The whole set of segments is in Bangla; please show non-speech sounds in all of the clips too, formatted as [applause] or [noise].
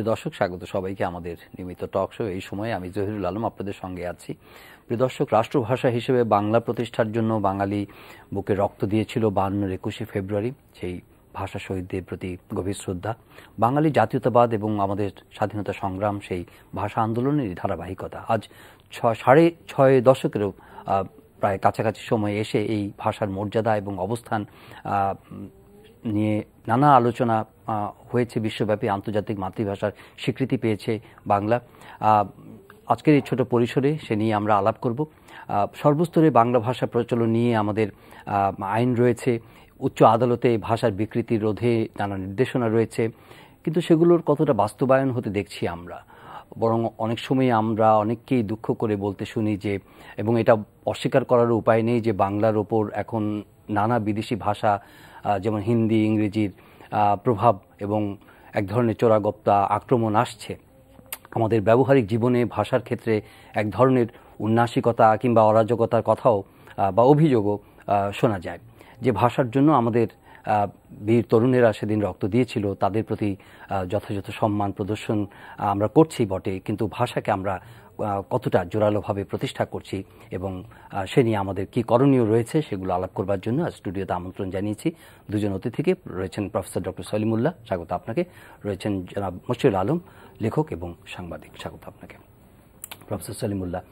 সুপ্রিয় দর্শক, স্বাগত সবাইকে আমাদের নিয়মিত টক শো এই সময়ে আমি জহিরুল আলম আপনাদের সঙ্গে আছি। প্রিয় দর্শক, রাষ্ট্রভাষা হিসেবে বাংলা প্রতিষ্ঠার জন্য বাঙালি বুকে রক্ত দিয়েছিল বাহান্নর একুশে ফেব্রুয়ারি, সেই ভাষা শহীদদের প্রতি গভীর শ্রদ্ধা। বাঙালি জাতীয়তাবাদ এবং আমাদের স্বাধীনতা সংগ্রাম, সেই ভাষা আন্দোলনের ধারাবাহিকতা। আজ ছ সাড়ে ছয় দশকেরও প্রায় কাছাকাছি সময়ে এসে এই ভাষার মর্যাদা এবং অবস্থান নিয়ে নানা আলোচনা হয়েছে বিশ্বব্যাপী আন্তর্জাতিক মাতৃভাষার স্বীকৃতি পেয়েছে বাংলা। আজকের এই ছোট পরিসরে সে নিয়ে আমরা আলাপ করব। সর্বস্তরে বাংলা ভাষা প্রচলন নিয়ে আমাদের আইন রয়েছে। উচ্চ আদালতে ভাষার বিকৃতি রোধে নানা নির্দেশনা রয়েছে। কিন্তু সেগুলোর কতটা বাস্তবায়ন হতে দেখছি আমরা? বরং অনেক সময় আমরা অনেককেই দুঃখ করে বলতে শুনি যে, এবং এটা অস্বীকার করার উপায় নেই যে বাংলার ওপর এখন নানা বিদেশি ভাষা যেমন হিন্দি, ইংরেজির প্রভাব এবং এক ধরনের চোরাগপ্তা আক্রমণ আসছে। আমাদের ব্যবহারিক জীবনে ভাষার ক্ষেত্রে এক ধরনের উন্নাসিকতা কিংবা অরাজকতার কথাও বা অভিযোগও শোনা যায়। যে ভাষার জন্য আমাদের বীর তরুণেরা সেদিন রক্ত দিয়েছিল, তাদের প্রতি যথাযথ সম্মান প্রদর্শন আমরা করছি বটে, কিন্তু ভাষাকে আমরা কতটা জোরালোভাবে প্রতিষ্ঠা করছি এবং সে নিয়ে আমাদের কি করণীয় রয়েছে সেগুলো আলাপ করবার জন্য স্টুডিওতে আমন্ত্রণ জানিয়েছি। দুজন অতিথিকে রয়েছেন প্রফেসর ডক্টর সলিমুল্লাহ, স্বাগত আপনাকে। রয়েছেন জনাব মশিউল আলম, লেখক এবং সাংবাদিক, স্বাগত আপনাকে। প্রফেসর সলিমুল্লাহ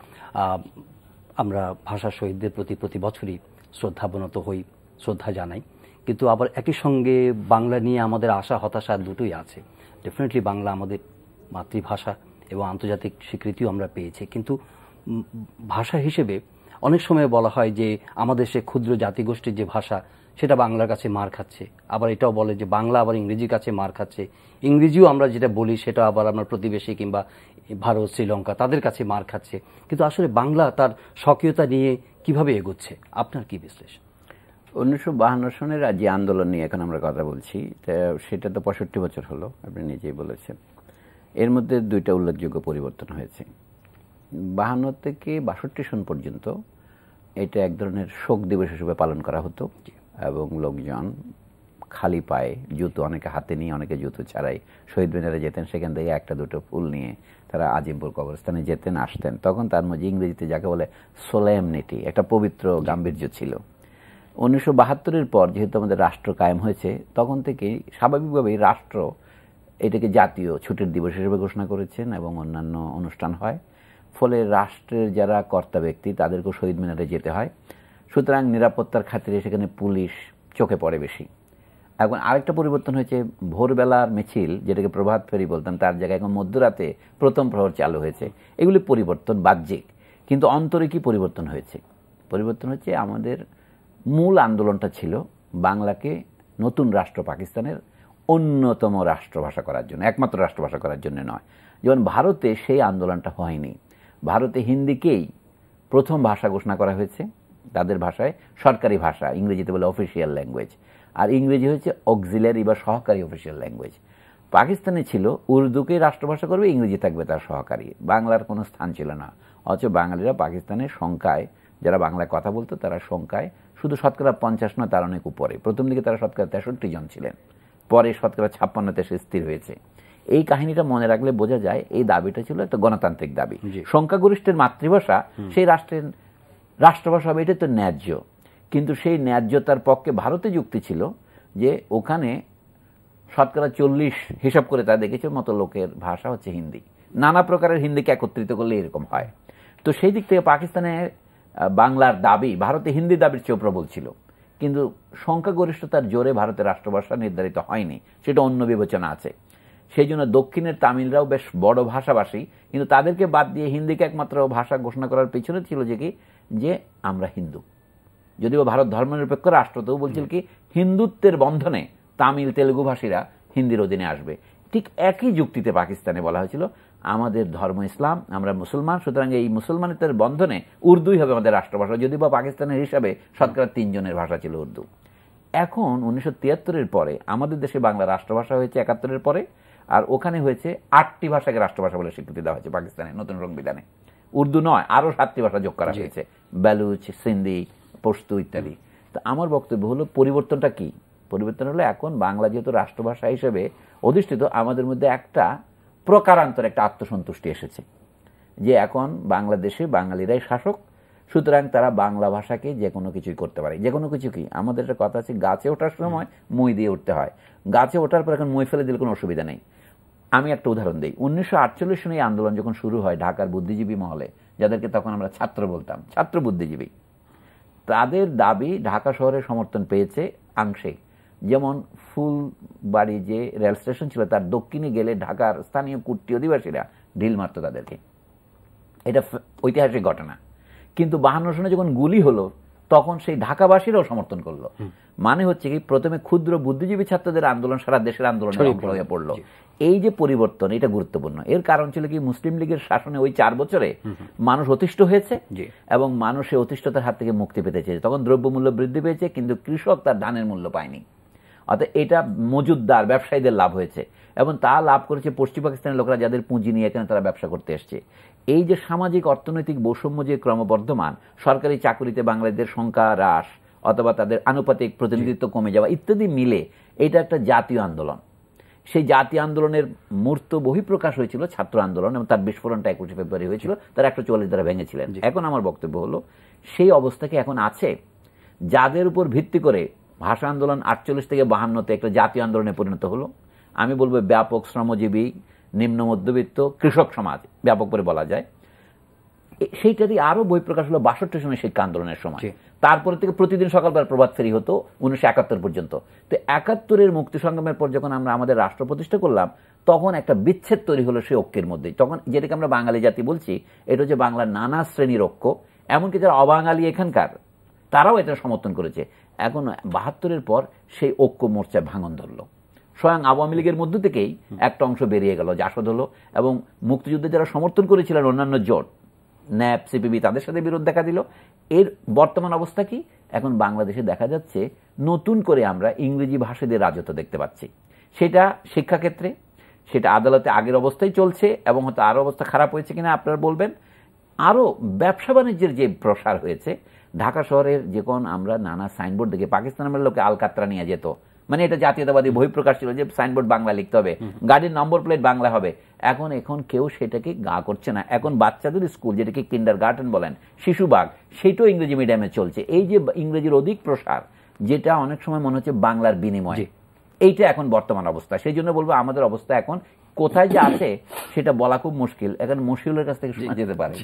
আমরা ভাষা শহীদদের প্রতি প্রতি বছরই শ্রদ্ধাবনত হই, শ্রদ্ধা জানাই। কিন্তু আবার একই সঙ্গে বাংলা নিয়ে আমাদের আশা, হতাশা দুটোই আছে। ডেফিনেটলি বাংলা আমাদের মাতৃভাষা। এবং আন্তর্জাতিক স্বীকৃতিও আমরা পেয়েছি। কিন্তু ভাষা হিসেবে অনেক সময় বলা হয় যে, আমাদের সে ক্ষুদ্র জাতিগোষ্ঠীর যে ভাষা, সেটা বাংলার কাছে মার খাচ্ছে। আবার এটাও বলে যে, বাংলা আবার ইংরেজির কাছে মার খাচ্ছে। ইংরেজিও আমরা যেটা বলি, সেটা আবার আমরা প্রতিবেশী কিংবা ভারত, শ্রীলঙ্কা, তাদের কাছে মার খাচ্ছে। কিন্তু আসলে বাংলা তার স্বকীয়তা নিয়ে কীভাবে এগোচ্ছে? আপনার কি বিশ্লেষণ? উনিশশো বাহান্ন সনের যে আন্দোলন নিয়ে এখন আমরা কথা বলছি সেটা তো পঁয়ষট্টি বছর হলো, আপনি নিজেই বলেছেন। এর মধ্যে দুইটা উল্লেখযোগ্য পরিবর্তন হয়েছে। বাহান্ন থেকে বাষট্টি সন পর্যন্ত এটা এক ধরনের শোক দিবস হিসেবে পালন করা হতো এবং লোকজন খালি পায়ে জুতো অনেকে হাতে নিয়ে অনেকে জুতো ছাড়াই শহীদ মিনারে যেতেন সেখান থেকে একটা দুটো ফুল নিয়ে তারা আজিমপুর কবরস্থানে যেতেন আসতেন। তখন তার মধ্যে ইংরেজিতে যাকে বলে সোলেমনিটি একটা পবিত্র গাম্ভীর্য ছিল। উনিশশো বাহাত্তরের পর যেহেতু আমাদের রাষ্ট্র কায়েম হয়েছে তখন থেকেই স্বাভাবিকভাবেই রাষ্ট্র এটাকে জাতীয় ছুটির দিবস হিসেবে ঘোষণা করেছেন এবং অন্যান্য অনুষ্ঠান হয়। ফলে রাষ্ট্রের যারা কর্তা ব্যক্তি, তাদেরকেও শহীদ মিনারে যেতে হয়। সুতরাং নিরাপত্তার খাতিরে সেখানে পুলিশ চোখে পড়ে বেশি। এখন আরেকটা পরিবর্তন হয়েছে, ভোরবেলার মিছিল, যেটাকে প্রভাত ফেরি বলতাম তার জায়গায় এখন মধ্যরাতে প্রথম প্রহর চালু হয়েছে। এগুলি পরিবর্তন বাহ্যিক, কিন্তু অন্তরে কি পরিবর্তন হয়েছে? পরিবর্তন হচ্ছে আমাদের মূল আন্দোলনটা ছিল বাংলাকে নতুন রাষ্ট্র পাকিস্তানের অন্যতম রাষ্ট্রভাষা করার জন্য, একমাত্র রাষ্ট্রভাষা করার জন্য নয়। যেমন ভারতে সেই আন্দোলনটা হয়নি। ভারতে হিন্দিকেই প্রথম ভাষা ঘোষণা করা হয়েছে। তাদের ভাষায় সরকারি ভাষা, ইংরেজিতে বলে অফিসিয়াল ল্যাঙ্গুয়েজ আর ইংরেজি হচ্ছে অক্সিলারি বা সহকারী অফিসিয়াল ল্যাঙ্গুয়েজ পাকিস্তানে ছিল, উর্দুকে রাষ্ট্রভাষা করবে, ইংরেজি থাকবে তার সহকারী। বাংলার কোনো স্থান ছিল না। অথচ বাঙালিরা পাকিস্তানের সংখ্যায়, যারা বাংলায় কথা বলতো, তারা সংখ্যায় শুধু শতকরা পঞ্চাশ নয়, তার অনেক উপরে। প্রথম দিকে তারা শতকরা তেষট্টি জন ছিলেন। পরে শতকরা ছাপ্পান্নতে সে স্থির হয়েছে। এই কাহিনীটা মনে রাখলে বোঝা যায় এই দাবিটা ছিল একটা গণতান্ত্রিক দাবি। সংখ্যাগরিষ্ঠের মাতৃভাষা সেই রাষ্ট্রের রাষ্ট্রভাষা হবে এটা তো ন্যায্য। কিন্তু সেই ন্যায্যতার পক্ষে ভারতে যুক্তি ছিল যে ওখানে শতকরা চল্লিশ হিসাব করে তা দেখেছে মতো লোকের ভাষা হচ্ছে হিন্দি। নানা প্রকারের হিন্দিকে একত্রিত করলে এরকম হয়। তো সেই দিক থেকে পাকিস্তানে বাংলার দাবি ভারতে হিন্দি দাবির চেয়েও প্রবল ছিল। কিন্তু সংখ্যাগরিষ্ঠতার জোরে ভারতের রাষ্ট্রভাষা নির্ধারিত হয়নি, সেটা অন্য বিবেচনা আছে। সেই জন্য দক্ষিণের তামিলরাও বেশ বড় ভাষাভাষী, কিন্তু তাদেরকে বাদ দিয়ে হিন্দিকে একমাত্র ভাষা ঘোষণা করার পিছনে ছিল যে কি? যে আমরা হিন্দু। যদিও ভারত ধর্মনিরপেক্ষ রাষ্ট্র তো বলছিল কি, হিন্দুত্বের বন্ধনে তামিল তেলুগু ভাষীরা হিন্দির অধীনে আসবে। ঠিক একই যুক্তিতে পাকিস্তানে বলা হয়েছিল আমাদের ধর্ম ইসলাম আমরা মুসলমান সুতরাং এই মুসলমানের বন্ধনে উর্দুই হবে আমাদের রাষ্ট্রভাষা যদি বা পাকিস্তানের হিসাবে শতকরা তিনজনের ভাষা ছিল উর্দু। এখন উনিশশো তিয়াত্তরের পরে আমাদের দেশে বাংলা রাষ্ট্রভাষা হয়েছে একাত্তরের পরে আর ওখানে হয়েছে আটটি ভাষাকে রাষ্ট্রভাষা বলে স্বীকৃতি দেওয়া হয়েছে পাকিস্তানের নতুন সংবিধানে। উর্দু নয় আরও সাতটি ভাষা যোগ করা হয়েছে বেলুচ সিন্ধি পশতু ইত্যাদি। তো আমার বক্তব্য হলো পরিবর্তনটা কি? পরিবর্তন হলো এখন বাংলা যেহেতু রাষ্ট্রভাষা হিসেবে অধিষ্ঠিত আমাদের মধ্যে একটা প্রকারান্তর একটা আত্মসন্তুষ্টি এসেছে। যে এখন বাংলাদেশে বাঙালিরাই শাসক, সুতরাং তারা বাংলা ভাষাকে যে কোনো কিছুই করতে পারে। যে কোনো কিছু কি? আমাদের একটা কথা আছে, গাছে ওঠার সময় মই দিয়ে উঠতে হয়। গাছে ওঠার পর এখন মই ফেলে দিলে কোনো অসুবিধা নেই। আমি একটা উদাহরণ দিই। উনিশশো আটচল্লিশ এই আন্দোলন যখন শুরু হয় ঢাকার বুদ্ধিজীবী মহলে, যাদেরকে তখন আমরা ছাত্র বলতাম, ছাত্র বুদ্ধিজীবী, তাদের দাবি ঢাকা শহরে সমর্থন পেয়েছে আংশিক। যেমন ফুলবাড়ি যে রেল স্টেশন ছিল তার দক্ষিণে গেলে ঢাকার স্থানীয় কুর্তি অধিবাসীরা ঢিল মারত তাদেরকে। এটা ঐতিহাসিক ঘটনা। কিন্তু বাহান্ন সনে যখন গুলি হলো তখন সেই ঢাকাবাসীরাও সমর্থন করল। মানে হচ্ছে কি প্রথমে ক্ষুদ্র বুদ্ধিজীবী ছাত্রদের আন্দোলন সারা দেশের আন্দোলন হয়ে পড়ল। এই যে পরিবর্তন এটা গুরুত্বপূর্ণ। এর কারণ ছিল কি মুসলিম লীগের শাসনে ওই চার বছরে মানুষ অতিষ্ঠ হয়েছে এবং মানুষ এই অতিষ্ঠতার হাত থেকে মুক্তি পেতে চেয়েছে। তখন দ্রব্যমূল্য বৃদ্ধি পেয়েছে কিন্তু কৃষক তার ধানের মূল্য পায়নি। অর্থাৎ এটা মজুদদার ব্যবসায়ীদের লাভ হয়েছে। এবং তা লাভ করেছে পশ্চিম পাকিস্তানের লোকেরা যাদের পুঁজি নিয়ে এখানে তারা ব্যবসা করতে এসছে। এই যে সামাজিক অর্থনৈতিক বৈষম্য যে ক্রমবর্ধমান সরকারি চাকুরিতে বাংলাদেশের সংখ্যা হ্রাস অথবা তাদের আনুপাতিক প্রতিনিধিত্ব কমে যাওয়া ইত্যাদি মিলে এটা একটা জাতীয় আন্দোলন। সেই জাতীয় আন্দোলনের মূর্ত বহিঃপ্রকাশ হয়েছিল ছাত্র আন্দোলন এবং তার বিস্ফোরণটা একুশে ফেব্রুয়ারি হয়েছিল তার একশো চুয়াল্লিশ দ্বারা ভেঙেছিলেন। এখন আমার বক্তব্য হলো সেই অবস্থাকে এখন আছে? যাদের উপর ভিত্তি করে ভাষা আন্দোলন আটচল্লিশ থেকে বাহান্নতে একটা জাতীয় আন্দোলনে পরিণত হলো। আমি বলব ব্যাপক শ্রমজীবী নিম্ন মধ্যবিত্ত কৃষক সমাজ ব্যাপক করে বলা যায়। সেইটারই আরও বই প্রকাশ হলো বাষট্টি সনের শিক্ষা আন্দোলনের সময়। তারপরে থেকে প্রতিদিন সকালবেলা প্রভাত ফেরি হতো উনিশশো একাত্তর পর্যন্ত। তো একাত্তরের মুক্তি সংগ্রামের পর যখন আমরা আমাদের রাষ্ট্র প্রতিষ্ঠা করলাম তখন একটা বিচ্ছেদ তৈরি হলো সেই ঐক্যের মধ্যে তখন যেটাকে আমরা বাঙালি জাতি বলছি এটা হচ্ছে বাংলার নানা শ্রেণির ঐক্য। এমনকি যারা অবাঙালি এখানকার তারাও এটা সমর্থন করেছে। এখন বাহাত্তরের পর সেই ঐক্য মোর্চা ভাঙন ধরলো। স্বয়ং আওয়ামী লীগের মধ্য থেকেই একটা অংশ বেরিয়ে গেল জাসদ হলো এবং মুক্তিযুদ্ধে যারা সমর্থন করেছিলেন অন্যান্য জোট, ন্যাপ, সিপিবি, তাদের সাথে বিরোধ দেখা দিল। এর বর্তমান অবস্থা কি? এখন বাংলাদেশে দেখা যাচ্ছে নতুন করে আমরা ইংরেজি ভাষীদের রাজত্ব দেখতে পাচ্ছি। সেটা শিক্ষাক্ষেত্রে, সেটা আদালতে আগের অবস্থায় চলছে এবং হয়তো আরও অবস্থা খারাপ হয়েছে কিনা আপনারা বলবেন। আরও ব্যবসা বাণিজ্যের যে প্রসার হয়েছে ঢাকা শহরের যখন আমরা নানা সাইনবোর্ড দেখে পাকিস্তানের লোকে আলকাতরা নিয়ে যেত। মানে এটা জাতীয়তাবাদী বহিঃপ্রকাশ ছিল যে সাইনবোর্ড বাংলা লিখতে হবে গাড়ির নম্বর প্লেট বাংলা হবে। এখন এখন কেউ সেটাকে গা করছে না। এখন বাচ্চাদের স্কুল যেটাকে কিন্ডার গার্ডেন বলেন শিশুবাগ সেটাও ইংরেজি মিডিয়ামে চলছে। এই যে ইংরেজির অধিক প্রসার যেটা অনেক সময় মনে হচ্ছে বাংলার বিনিময়। এইটা এখন বর্তমান অবস্থা। সেই জন্য বলব আমাদের অবস্থা এখন কোথায় যে আছে সেটা বলা খুব মুশকিল। এখন মুশকিলের কাছ থেকে শোনা যেতে পারে।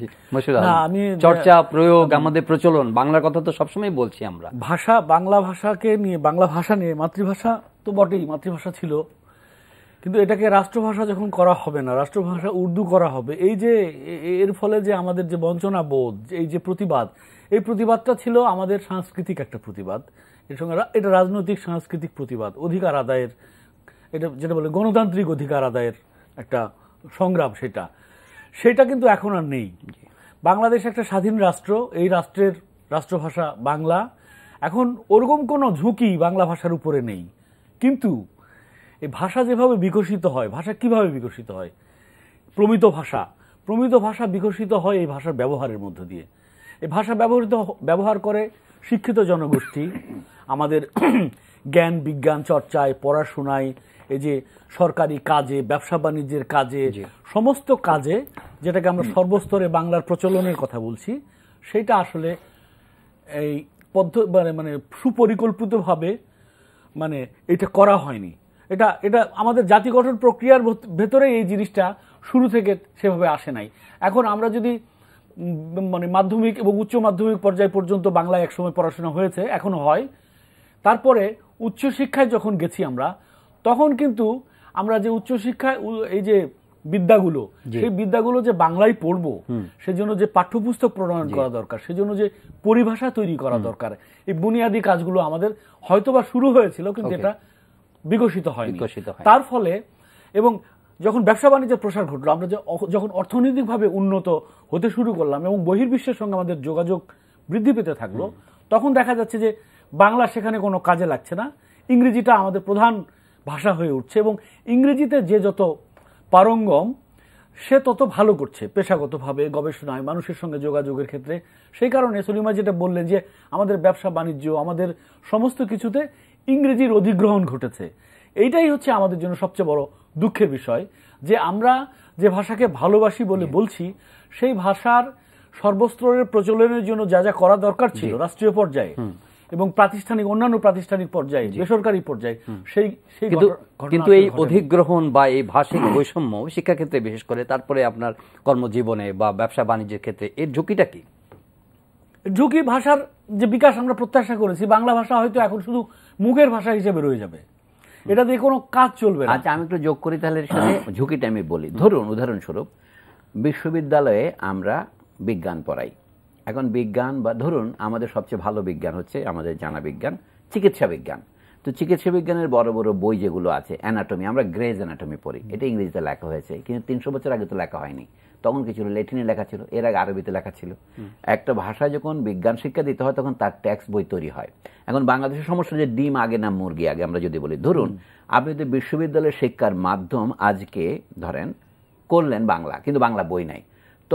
আমি- চর্চা প্রয়োগ আমাদের প্রচলন বাংলার কথা তো সবসময় বলছি আমরা। ভাষা বাংলা ভাষাকে নিয়ে বাংলা ভাষা নিয়ে মাতৃভাষা তো বটেই মাতৃভাষা ছিল। কিন্তু এটাকে রাষ্ট্রভাষা যখন করা হবে না রাষ্ট্রভাষা উর্দু করা হবে এই যে এর ফলে যে আমাদের যে বঞ্চনা বোধ এই যে প্রতিবাদ এই প্রতিবাদটা ছিল আমাদের সাংস্কৃতিক একটা প্রতিবাদ। এর সঙ্গে রা- এটা রাজনৈতিক সাংস্কৃতিক প্রতিবাদ অধিকার আদায়ের এটা যেটা বলে গণতান্ত্রিক অধিকার আদায়ের একটা সংগ্রাম সেটা। সেটা কিন্তু এখন আর নেই। বাংলাদেশ একটা স্বাধীন রাষ্ট্র, এই রাষ্ট্রের রাষ্ট্রভাষা বাংলা। এখন ওরকম কোনো ঝুঁকি বাংলা ভাষার উপরে নেই। কিন্তু এই ভাষা যেভাবে বিকশিত হয়, ভাষা কীভাবে বিকশিত হয়? প্রমিত ভাষা। প্রমিত ভাষা বিকশিত হয় এই ভাষার ব্যবহারের মধ্য দিয়ে। এই ভাষা ব্যবহৃত, ব্যবহার করে শিক্ষিত জনগোষ্ঠী। আমাদের [clears throat] জ্ঞান, বিজ্ঞান, চর্চায়, পড়াশোনায় এই যে সরকারি কাজে ব্যবসা বাণিজ্যের কাজে সমস্ত কাজে যেটাকে আমরা সর্বস্তরে বাংলার প্রচলনের কথা বলছি সেটা আসলে এই পদ্ধ মানে মানে সুপরিকল্পিতভাবে মানে এটা করা হয়নি। এটা এটা আমাদের জাতি গঠন প্রক্রিয়ার ভত- ভেতরে এই জিনিসটা শুরু থেকে সেভাবে আসে নাই। এখন আমরা যদি মানে মাধ্যমিক এবং উচ্চ মাধ্যমিক পর্যায় পর্যন্ত বাংলায় একসময় পড়াশোনা হয়েছে এখনও হয় তারপরে উচ্চশিক্ষায় যখন গেছি আমরা তখন কিন্তু আমরা যে উচ্চশিক্ষায় এই যে বিদ্যাগুলো সেই বিদ্যাগুলো যে বাংলায় পড়ব সেজন্য যে পাঠ্যপুস্তক প্রণয়ন করা দরকার সেজন্য যে পরিভাষা তৈরি করা দরকার এই বুনিয়াদী কাজগুলো আমাদের হয়তোবা শুরু হয়েছিল কিন্তু এটা বিকশিত হয়নি। বিকশিত। তার ফলে এবং যখন ব্যবসা বাণিজ্যের প্রসার ঘটলো আমরা যে যখন অর্থনৈতিকভাবে উন্নত হতে শুরু করলাম এবং বহির্বিশ্বের সঙ্গে আমাদের যোগাযোগ বৃদ্ধি পেতে থাকল তখন দেখা যাচ্ছে যে বাংলা সেখানে কোনো কাজে লাগছে না ইংরেজিটা আমাদের প্রধান ভাষা হয়ে উঠছে এবং ইংরেজিতে যে যত পারঙ্গম সে তত ভালো করছে পেশাগতভাবে গবেষণায় মানুষের সঙ্গে যোগাযোগের ক্ষেত্রে। সেই কারণে সলিমা যেটা বললেন যে আমাদের ব্যবসা বাণিজ্য আমাদের সমস্ত কিছুতে ইংরেজির অধিগ্রহণ ঘটেছে। এইটাই হচ্ছে আমাদের জন্য সবচেয়ে বড় দুঃখের বিষয় যে আমরা যে ভাষাকে ভালোবাসি বলে বলছি সেই ভাষার সর্বস্তরের প্রচলনের জন্য যা যা করা দরকার ছিল রাষ্ট্রীয় পর্যায়ে এবং প্রাতিষ্ঠানিক অন্যান্য প্রাতিষ্ঠানিক পর্যায়ে বেসরকারি পর্যায়ে সেই সেই কিন্তু এই অধিগ্রহণ বা এই ভাষিক বৈষম্য শিক্ষাক্ষেত্রে বিশেষ করে তারপরে আপনার কর্মজীবনে বা ব্যবসা বাণিজ্যের ক্ষেত্রে এর ঝুঁকিটা কি? ঝুঁকি ভাষার যে বিকাশ আমরা প্রত্যাশা করেছি বাংলা ভাষা হয়তো এখন শুধু মুখের ভাষা হিসেবে রয়ে যাবে। এটা দিয়ে কোনো কাজ চলবে না। আচ্ছা আমি একটু যোগ করি তাহলে এর সাথে। ঝুঁকিটা আমি বলি। ধরুন উদাহরণস্বরূপ বিশ্ববিদ্যালয়ে আমরা বিজ্ঞান পড়াই। এখন বিজ্ঞান বা ধরুন আমাদের সবচেয়ে ভালো বিজ্ঞান হচ্ছে আমাদের জানা বিজ্ঞান চিকিৎসা বিজ্ঞান। তো চিকিৎসা বিজ্ঞানের বড় বড় বই যেগুলো আছে অ্যানাটমি আমরা গ্রেজ অ্যানাটমি পড়ি। এটা ইংরেজিতে লেখা হয়েছে কিন্তু তিনশো বছর আগে তো লেখা হয়নি। তখন কি ছিল লেটিনে লেখা ছিল এর আগে আরবিতে লেখা ছিল। একটা ভাষা যখন বিজ্ঞান শিক্ষা দিতে হয় তখন তার ট্যাক্স বই তৈরি হয়। এখন বাংলাদেশের সমস্যা যে ডিম আগে না মুরগি আগে আমরা যদি বলি ধরুন আপনি যদি বিশ্ববিদ্যালয়ের শিক্ষার মাধ্যম আজকে ধরেন করলেন বাংলা কিন্তু বাংলা বই নাই।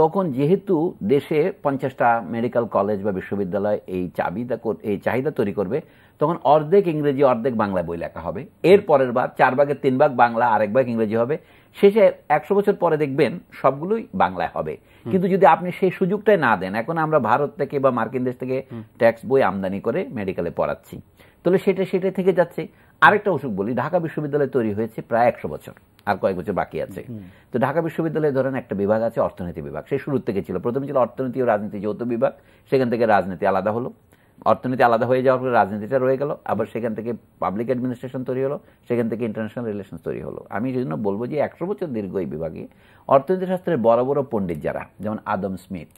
তখন যেহেতু দেশে পঞ্চাশটা মেডিকেল কলেজ বা বিশ্ববিদ্যালয় এই চাবিদা এই চাহিদা তৈরি করবে তখন অর্ধেক ইংরেজি অর্ধেক বাংলা বই লেখা হবে। এর পরের ভাগ চার ভাগের তিন ভাগ বাংলা আরেক ভাগ ইংরেজি হবে। শেষে একশো বছর পরে দেখবেন সবগুলোই বাংলায় হবে। কিন্তু যদি আপনি সেই সুযোগটাই না দেন এখন আমরা ভারত থেকে বা মার্কিন দেশ থেকে ট্যাক্স বই আমদানি করে মেডিকেলে পড়াচ্ছি। তাহলে সেটা সেটা থেকে যাচ্ছে। আরেকটা অসুখ বলি ঢাকা বিশ্ববিদ্যালয় তৈরি হয়েছে প্রায় একশো বছর। আর কয়েক বছর বাকি আছে। তো ঢাকা বিশ্ববিদ্যালয়ে ধরেন একটা বিভাগ আছে অর্থনীতি বিভাগ। সেই শুরুর থেকে ছিল। প্রথমে ছিল অর্থনীতি ও রাজনীতি যৌথ বিভাগ। সেখান থেকে রাজনীতি আলাদা হলো। অর্থনীতি আলাদা হয়ে যাওয়ার পরে রাজনীতিটা রয়ে গেল। আবার সেখান থেকে পাবলিক অ্যাডমিনিস্ট্রেশন তৈরি হলো। সেখান থেকে ইন্টারন্যাশনাল রিলেশন তৈরি হলো। আমি সেই জন্য বলব যে একশো বছর দীর্ঘ এই বিভাগে অর্থনীতি শাস্ত্রের বড় বড় পণ্ডিত যারা যেমন আদম স্মিথ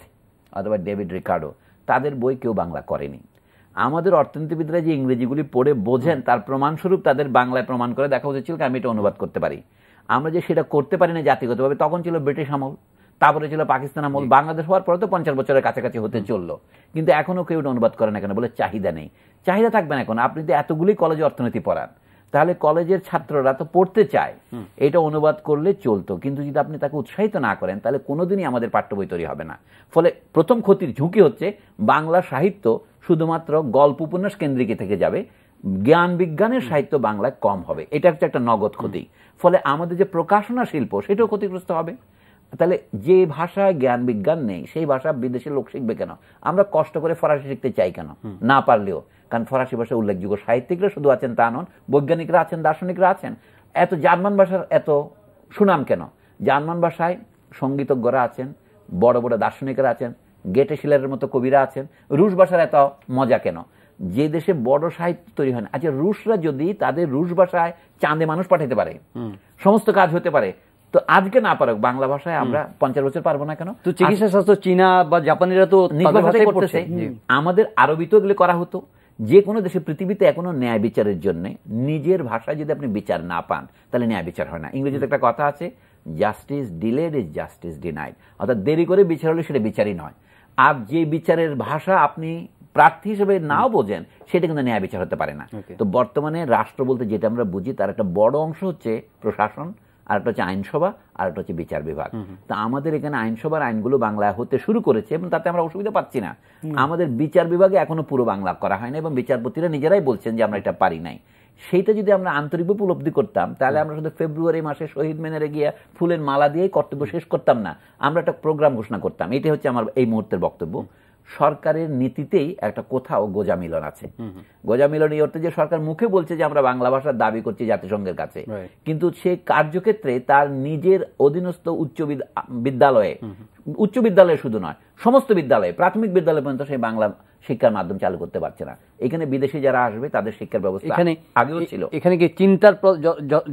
অথবা ডেভিড রিকার্ডো তাদের বই কেউ বাংলা করেনি। আমাদের অর্থনীতিবিদরা যে ইংরেজিগুলি পড়ে বোঝেন তার প্রমাণস্বরূপ তাদের বাংলায় প্রমাণ করে দেখা উচিত ছিল আমি এটা অনুবাদ করতে পারি। আমরা যে সেটা করতে পারি না জাতিগতভাবে তখন ছিল ব্রিটিশ আমল তারপরে ছিল পাকিস্তান আমল বাংলাদেশ হওয়ার পরে তো পঞ্চাশ বছরের কাছাকাছি হতে চলল। কিন্তু এখনও কেউ এটা অনুবাদ করে না কেন? বলে চাহিদা নেই। চাহিদা থাকবে না এখন। আপনি তো এতগুলি কলেজে অর্থনীতি পড়ান তাহলে কলেজের ছাত্ররা তো পড়তে চায়। এটা অনুবাদ করলে চলতো। কিন্তু যদি আপনি তাকে উৎসাহিত না করেন তাহলে কোনোদিনই আমাদের পাঠ্য বই তৈরি হবে না। ফলে প্রথম ক্ষতির ঝুঁকি হচ্ছে বাংলা সাহিত্য শুধুমাত্র গল্প উপন্যাস কেন্দ্রিকে থেকে যাবে। জ্ঞান বিজ্ঞানের সাহিত্য বাংলায় কম হবে। এটা হচ্ছে একটা নগদ ক্ষতি। ফলে আমাদের যে প্রকাশনা শিল্প সেটাও ক্ষতিগ্রস্ত হবে। তাহলে যে ভাষায় জ্ঞান বিজ্ঞান নেই সেই ভাষা বিদেশের লোক শিখবে কেন? আমরা কষ্ট করে ফরাসি শিখতে চাই কেন? না পারলেও। কারণ ফরাসি ভাষা উল্লেখযোগ্য সাহিত্যিকরা শুধু আছেন তা নন বৈজ্ঞানিকরা আছেন দার্শনিকরা আছেন। এত জার্মান ভাষার এত সুনাম কেন? জার্মান ভাষায় সঙ্গীতজ্ঞরা আছেন বড় বড় দার্শনিকরা আছেন গেটে শিলারের মতো কবিরা আছেন। রুশ ভাষার এত মজা কেন? যে দেশে বড় সাহিত্য তৈরি হয় না। আচ্ছা রুশরা যদি তাদের রুশ ভাষায় চাঁদে মানুষ পাঠাতে পারে সমস্ত কাজ হতে পারে তো আজকে না পারো বাংলা ভাষায় আমরা পঞ্চাশ বছর পারব না কেন? তো চিকিৎসা শাস্ত্র চীনা বা জাপানিরা তো। জি। আমাদের আরবিতেও এগুলো করা হতো। যে কোনো দেশে পৃথিবীতে এখনও ন্যায় বিচারের জন্য নিজের ভাষায় যদি আপনি বিচার না পান তাহলে ন্যায় বিচার হয় না। ইংরেজিতে একটা কথা আছে justice delayed is justice denied অর্থাৎ দেরি করে বিচার হলে সেটা বিচারই নয়। আর যে বিচারের ভাষা আপনি প্রার্থী হিসেবে নাও বোঝেন সেটা কিন্তু ন্যায় বিচার হতে পারে না। তো বর্তমানে রাষ্ট্র বলতে যেটা আমরা বুঝি তার একটা বড় অংশ হচ্ছে প্রশাসন আর একটা হচ্ছে আইনসভা আর একটা হচ্ছে বিচার বিভাগ। তা আমাদের এখানে আইনসভার আইনগুলো বাংলায় হতে শুরু করেছে এবং তাতে আমরা অসুবিধা পাচ্ছি না। আমাদের বিচার বিভাগে এখনও পুরো বাংলা করা হয় না এবং বিচারপতিরা নিজেরাই বলছেন যে আমরা এটা পারি নাই। সেইটা যদি আমরা আন্তরিকভাবে উপলব্ধি করতাম তাহলে আমরা শুধু ফেব্রুয়ারি মাসে শহীদ মেনারে গিয়ে ফুলের মালা দিয়েই কর্তব্য শেষ করতাম না। আমরা একটা প্রোগ্রাম ঘোষণা করতাম। এটাই হচ্ছে আমার এই মুহূর্তের বক্তব্য। সরকারের নীতিতেই একটা কোথাও গোজা মিলন আছে। গোজা মিলন এই অর্থে যে সরকার মুখে বলছে যে আমরা বাংলা ভাষার দাবি করছি জাতিসংঘের কাছে। কিন্তু সে কার্যক্ষেত্রে তার নিজের অধীনস্থ উচ্চ বিদ- বিদ্যালয়ে উচ্চ বিদ্যালয়ে শুধু নয় সমস্ত বিদ্যালয়ে প্রাথমিক বিদ্যালয় পর্যন্ত সেই বাংলা শিক্ষার মাধ্যম চালু করতে পারছে না। এখানে বিদেশি যারা আসবে তাদের শিক্ষার ব্যবস্থা এখানে আগেও ছিল। এখানে কি চিন্তার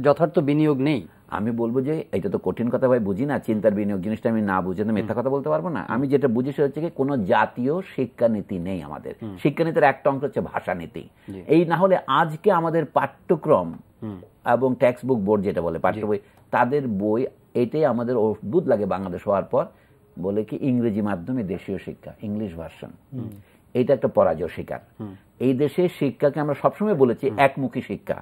যথার্থ বিনিয়োগ নেই। আমি বলব যে এটা তো কঠিন কথা ভাই বুঝি না চিন্তার বিনিয়োগ জিনিসটা আমি না বুঝে তো মিথ্যা কথা বলতে পারব না। আমি যেটা বুঝি সেটা হচ্ছে কি কোনো জাতীয় শিক্ষানীতি নেই আমাদের। শিক্ষানীতির একটা অংশ হচ্ছে ভাষানীতি। এই না হলে আজকে আমাদের পাঠ্যক্রম এবং টেক্সট বুক বোর্ড যেটা বলে পাঠ্য বই তাদের বই এটাই আমাদের অদ্ভুত লাগে বাংলাদেশ হওয়ার পর বলে কি ইংরেজি মাধ্যমে দেশীয় শিক্ষা ইংলিশ ভার্সন এটা একটা পরাজয় শিকার এই দেশে শিক্ষাকে আমরা সবসময় বলেছি একমুখী শিক্ষা।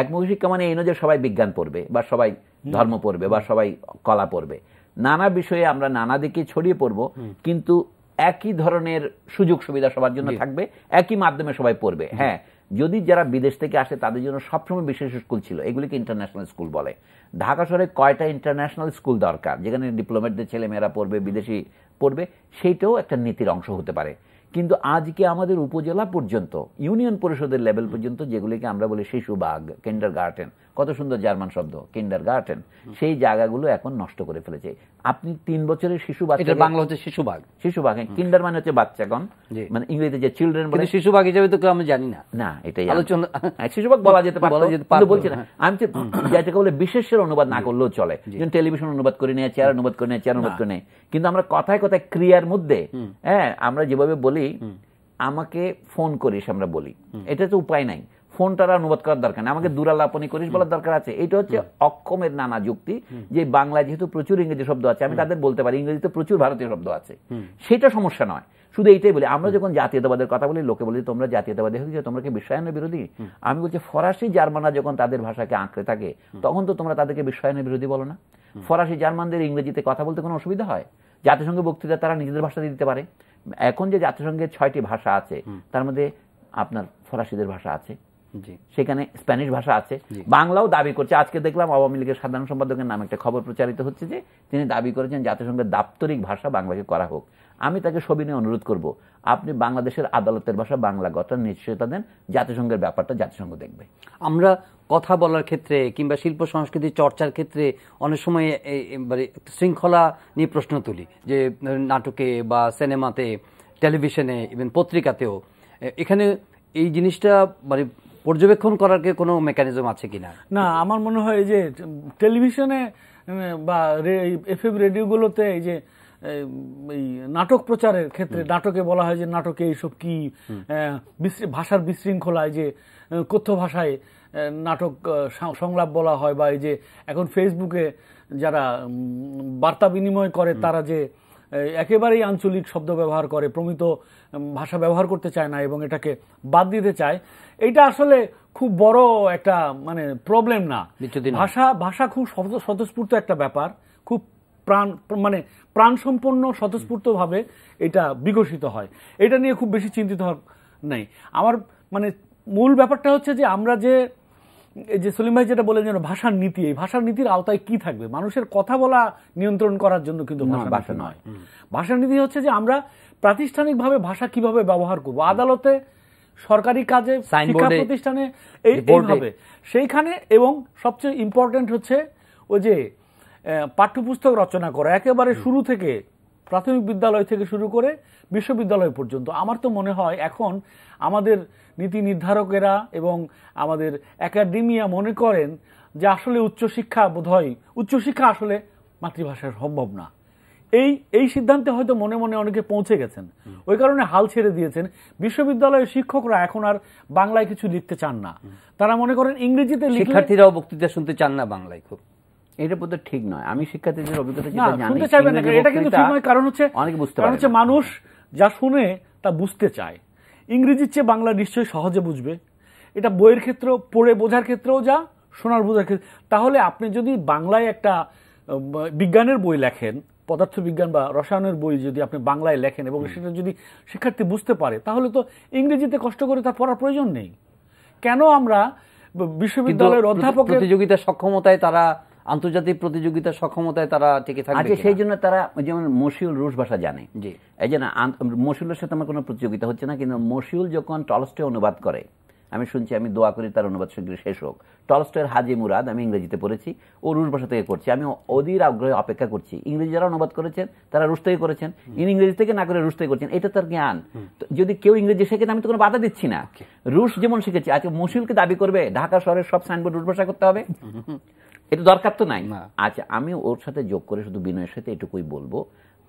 একমুখী শিক্ষা মানে এই নয় যে সবাই বিজ্ঞান পড়বে বা সবাই ধর্ম পড়বে বা সবাই কলা পড়বে। নানা বিষয়ে আমরা নানা দিকে ছড়িয়ে পড়ব কিন্তু একই ধরনের সুযোগ সুবিধা সবার জন্য থাকবে একই মাধ্যমে সবাই পড়বে। হ্যাঁ যদি যারা বিদেশ থেকে আসে তাদের জন্য সবসময় বিশেষ স্কুল ছিল এগুলিকে ইন্টারন্যাশনাল স্কুল বলে। ঢাকা শহরে কয়টা ইন্টারন্যাশনাল স্কুল দরকার? যেখানে ডিপ্লোমেটদের ছেলেমেয়েরা পড়বে বিদেশি পড়বে সেইটাও একটা নীতির অংশ হতে পারে। কিন্তু আজকে আমাদের উপজেলা পর্যন্ত ইউনিয়ন পরিষদের লেভেল পর্যন্ত যেগুলিকে আমরা বলি শিশুবাগ কিন্ডার গার্টেন কত সুন্দর জার্মান শব্দ কিন্ডার গার্টেন সেই জায়গাগুলো এখন নষ্ট করে ফেলেছে। আপনি তিন বছরের শিশু বাচ্চা বাংলা হচ্ছে শিশুবাগ শিশুবাগ কিন্ডার মানে হচ্ছে বাচ্চাগণ মানে ইংরেজিতে যে চিলড্রেন বলে কিন্তু শিশুবাগ হিসেবে তো কেউ আমি জানি না। না এটাই আলোচনা- হ্যাঁ, শিশুবাগ বলা যেতে কিন্তু বলছি না। হ্যাঁ। আমি যেটাকে বলে বিশেষের অনুবাদ না করলেও চলে। যেমন টেলিভিশন অনুবাদ করে নিয়ে চেয়ার অনুবাদ করে নিয়ে চেয়ার অনুবাদ করে নিয়ে কিন্তু আমরা কথায় কথায় ক্রিয়ার মধ্যে হ্যাঁ আমরা যেভাবে বলি আমাকে ফোন করিস আমরা বলি। এটা তো উপায় নাই। ফোনটার অনুবাদ করার দরকার নেই। আমাকে দুরালাপনি করিস বলার দরকার আছে। এটা হচ্ছে অক্ষমের নানা যুক্তি যে বাংলায় যেহেতু প্রচুর ইংরেজি শব্দ আছে আমি তাদের বলতে পারি ইংরেজিতে প্রচুর ভারতীয় শব্দ আছে। সেটা সমস্যা নয়। শুধু এইটাই বলি আমরা যখন জাতীয়তাবাদের কথা বলি লোকে বলি তোমরা জাতীয়তাবাদী হয়েছে তোমরা কি বিশ্বায়নের বিরোধী? আমি বলছি ফরাসি জার্মানরা যখন তাদের ভাষাকে আঁকড়ে থাকে তখন তো তোমরা তাদেরকে বিশ্বায়নের বিরোধী বলো না। ফরাসি জার্মানদের ইংরেজিতে কথা বলতে কোনো অসুবিধা হয়? জাতিসংঘ বক্তৃতা তারা নিজেদের ভাষা দিতে পারে। এখন যে জাতিসংঘের ছয়টি ভাষা আছে তার মধ্যে আপনার ফরাসিদের ভাষা আছে সেখানে স্প্যানিশ ভাষা আছে। বাংলাও দাবি করছে। আজকে দেখলাম আওয়ামী লীগের সাধারণ সম্পাদকের নামে একটা খবর প্রচারিত হচ্ছে যে তিনি দাবি করেছেন জাতিসংঘের দাপ্তরিক ভাষা বাংলাকে করা হোক। আমি তাকে সবিনয় অনুরোধ করব আপনি বাংলাদেশের আদালতের ভাষা বাংলা গঠন নিশ্চয়তা দেন জাতিসংঘের ব্যাপারটা জাতিসংঘ দেখবে। আমরা কথা বলার ক্ষেত্রে কিংবা শিল্প সংস্কৃতি চর্চার ক্ষেত্রে অনেক সময় এবারে শৃঙ্খলা নিয়ে প্রশ্ন তুলি। যে নাটকে বা সিনেমাতে টেলিভিশনে ইভেন পত্রিকাতেও এখানে এই জিনিসটা মানে পর্যবেক্ষণ করার কি কোনো মেকানিজম আছে কিনা? না আমার মনে হয় যে টেলিভিশনে বা এফএম রেডিওগুলোতে এই যে এই, নাটক প্রচারের ক্ষেত্রে নাটকে বলা হয় যে নাটকে এইসব কি ভাষার বিশৃঙ্খলা এই যে কথ্য ভাষায় নাটক সংলাপ বলা হয় বা এই যে এখন ফেসবুকে যারা বার্তা বিনিময় করে তারা যে একেবারেই আঞ্চলিক শব্দ ব্যবহার করে প্রমিত ভাষা ব্যবহার করতে চায় না এবং এটাকে বাদ দিতে চায় এটা আসলে খুব বড় একটা মানে প্রবলেম না। ভাষা ভাষা খুব স্বত- স্বতঃস্ফূর্ত একটা ব্যাপার খুব প্রাণ মানে প্রাণসম্পন্ন স্বতঃস্ফূর্ত ভাবে এটা বিকশিত হয়। এটা নিয়ে খুব বেশি চিন্তিত হওয়ার নেই। আমার মানে মূল ব্যাপারটা হচ্ছে যে আমরা যে যে সলিম ভাই যেটা বলেন যেন ভাষার নীতি এই ভাষার নীতির আওতায় কি থাকবে? মানুষের কথা বলা নিয়ন্ত্রণ করার জন্য কিন্তু ভাষা নয়। ভাষা নীতি হচ্ছে যে আমরা প্রাতিষ্ঠানিকভাবে ভাষা কীভাবে ব্যবহার করব? আদালতে সরকারি কাজে শিক্ষা প্রতিষ্ঠানে। এইভাবে। সেইখানে এবং সবচেয়ে ইম্পর্টেন্ট হচ্ছে ওই যে পাঠ্যপুস্তক রচনা করা। একেবারে শুরু থেকে প্রাথমিক বিদ্যালয় থেকে শুরু করে বিশ্ববিদ্যালয় পর্যন্ত। আমার তো মনে হয় এখন আমাদের নীতি নির্ধারকেরা এবং আমাদের একাডেমিয়া মনে করেন যে আসলে উচ্চশিক্ষা বোধহয় উচ্চশিক্ষা আসলে মাতৃভাষায় সম্ভব না। এই এই সিদ্ধান্তে হয়তো মনে মনে অনেকে পৌঁছে গেছেন। ওই কারণে হাল ছেড়ে দিয়েছেন। বিশ্ববিদ্যালয়ের শিক্ষকরা এখন আর বাংলায় কিছু লিখতে চান না। তারা মনে করেন ইংরেজিতে শিক্ষার্থীরাও বক্তৃতা শুনতে চান না বাংলায় খুব। এটা বোধ ঠিক নয়। আমি শিক্ষার্থীদের অভিজ্ঞতা যেটা জানি এটা কিন্তু ঠিক নয় কারণ হচ্ছে অনেকে বুঝতে কারণ পারে হচ্ছে মানুষ যা শুনে তা বুঝতে চায়। ইংরেজির চেয়ে বাংলা নিশ্চয়ই সহজে বুঝবে। এটা বইয়ের ক্ষেত্রেও পড়ে বোঝার ক্ষেত্রেও যা শোনার বোঝার ক্ষেত্রে তাহলে আপনি যদি বাংলায় একটা বিজ্ঞানের বই লেখেন পদার্থবিজ্ঞান বা রসায়নের বই যদি আপনি বাংলায় লেখেন এবং সেটা যদি শিক্ষার্থী বুঝতে পারে তাহলে তো ইংরেজিতে কষ্ট করে তার পড়ার প্রয়োজন নেই। কেন আমরা বিশ্ববিদ্যালয়ের অধ্যাপক প্রতিযোগিতার সক্ষমতায় তারা আন্তর্জাতিক প্রতিযোগিতার সক্ষমতায় তারা টিকে থাকবে আচ্ছা সেই জন্য তারা যেমন মশিউল রুশ ভাষা জানে। জি। এই যে না মশিউলের সাথে আমার কোনো প্রতিযোগিতা হচ্ছে না কিন্তু মশিউল যখন টলস্টে অনুবাদ করে আমি শুনছি আমি দোয়া করি তার অনুবাদ শীঘ্রই শেষ হোক। টলস্টের হাজি মুরাদ আমি ইংরেজিতে পড়েছি ও রুশ ভাষা থেকে করছি। আমি অধীর আগ্রহে অপেক্ষা করছি। ইংরেজি যারা অনুবাদ করেছেন তারা রুশ থেকে করেছেন। ইনি ইংরেজি থেকে না করে রুশ থেকে করছেন এটা তার জ্ঞান। যদি কেউ ইংরেজি শেখে আমি তো কোনো বাধা দিচ্ছি না। রুশ যেমন শিখেছি আজকে মশিউলকে দাবি করবে ঢাকা শহরের সব সাইনবোর্ড রুশ ভাষা করতে হবে? এটা দরকার তো নাই। আচ্ছা আমি ওর সাথে যোগ করে শুধু বিনয়ের সাথে এটুকুই বলব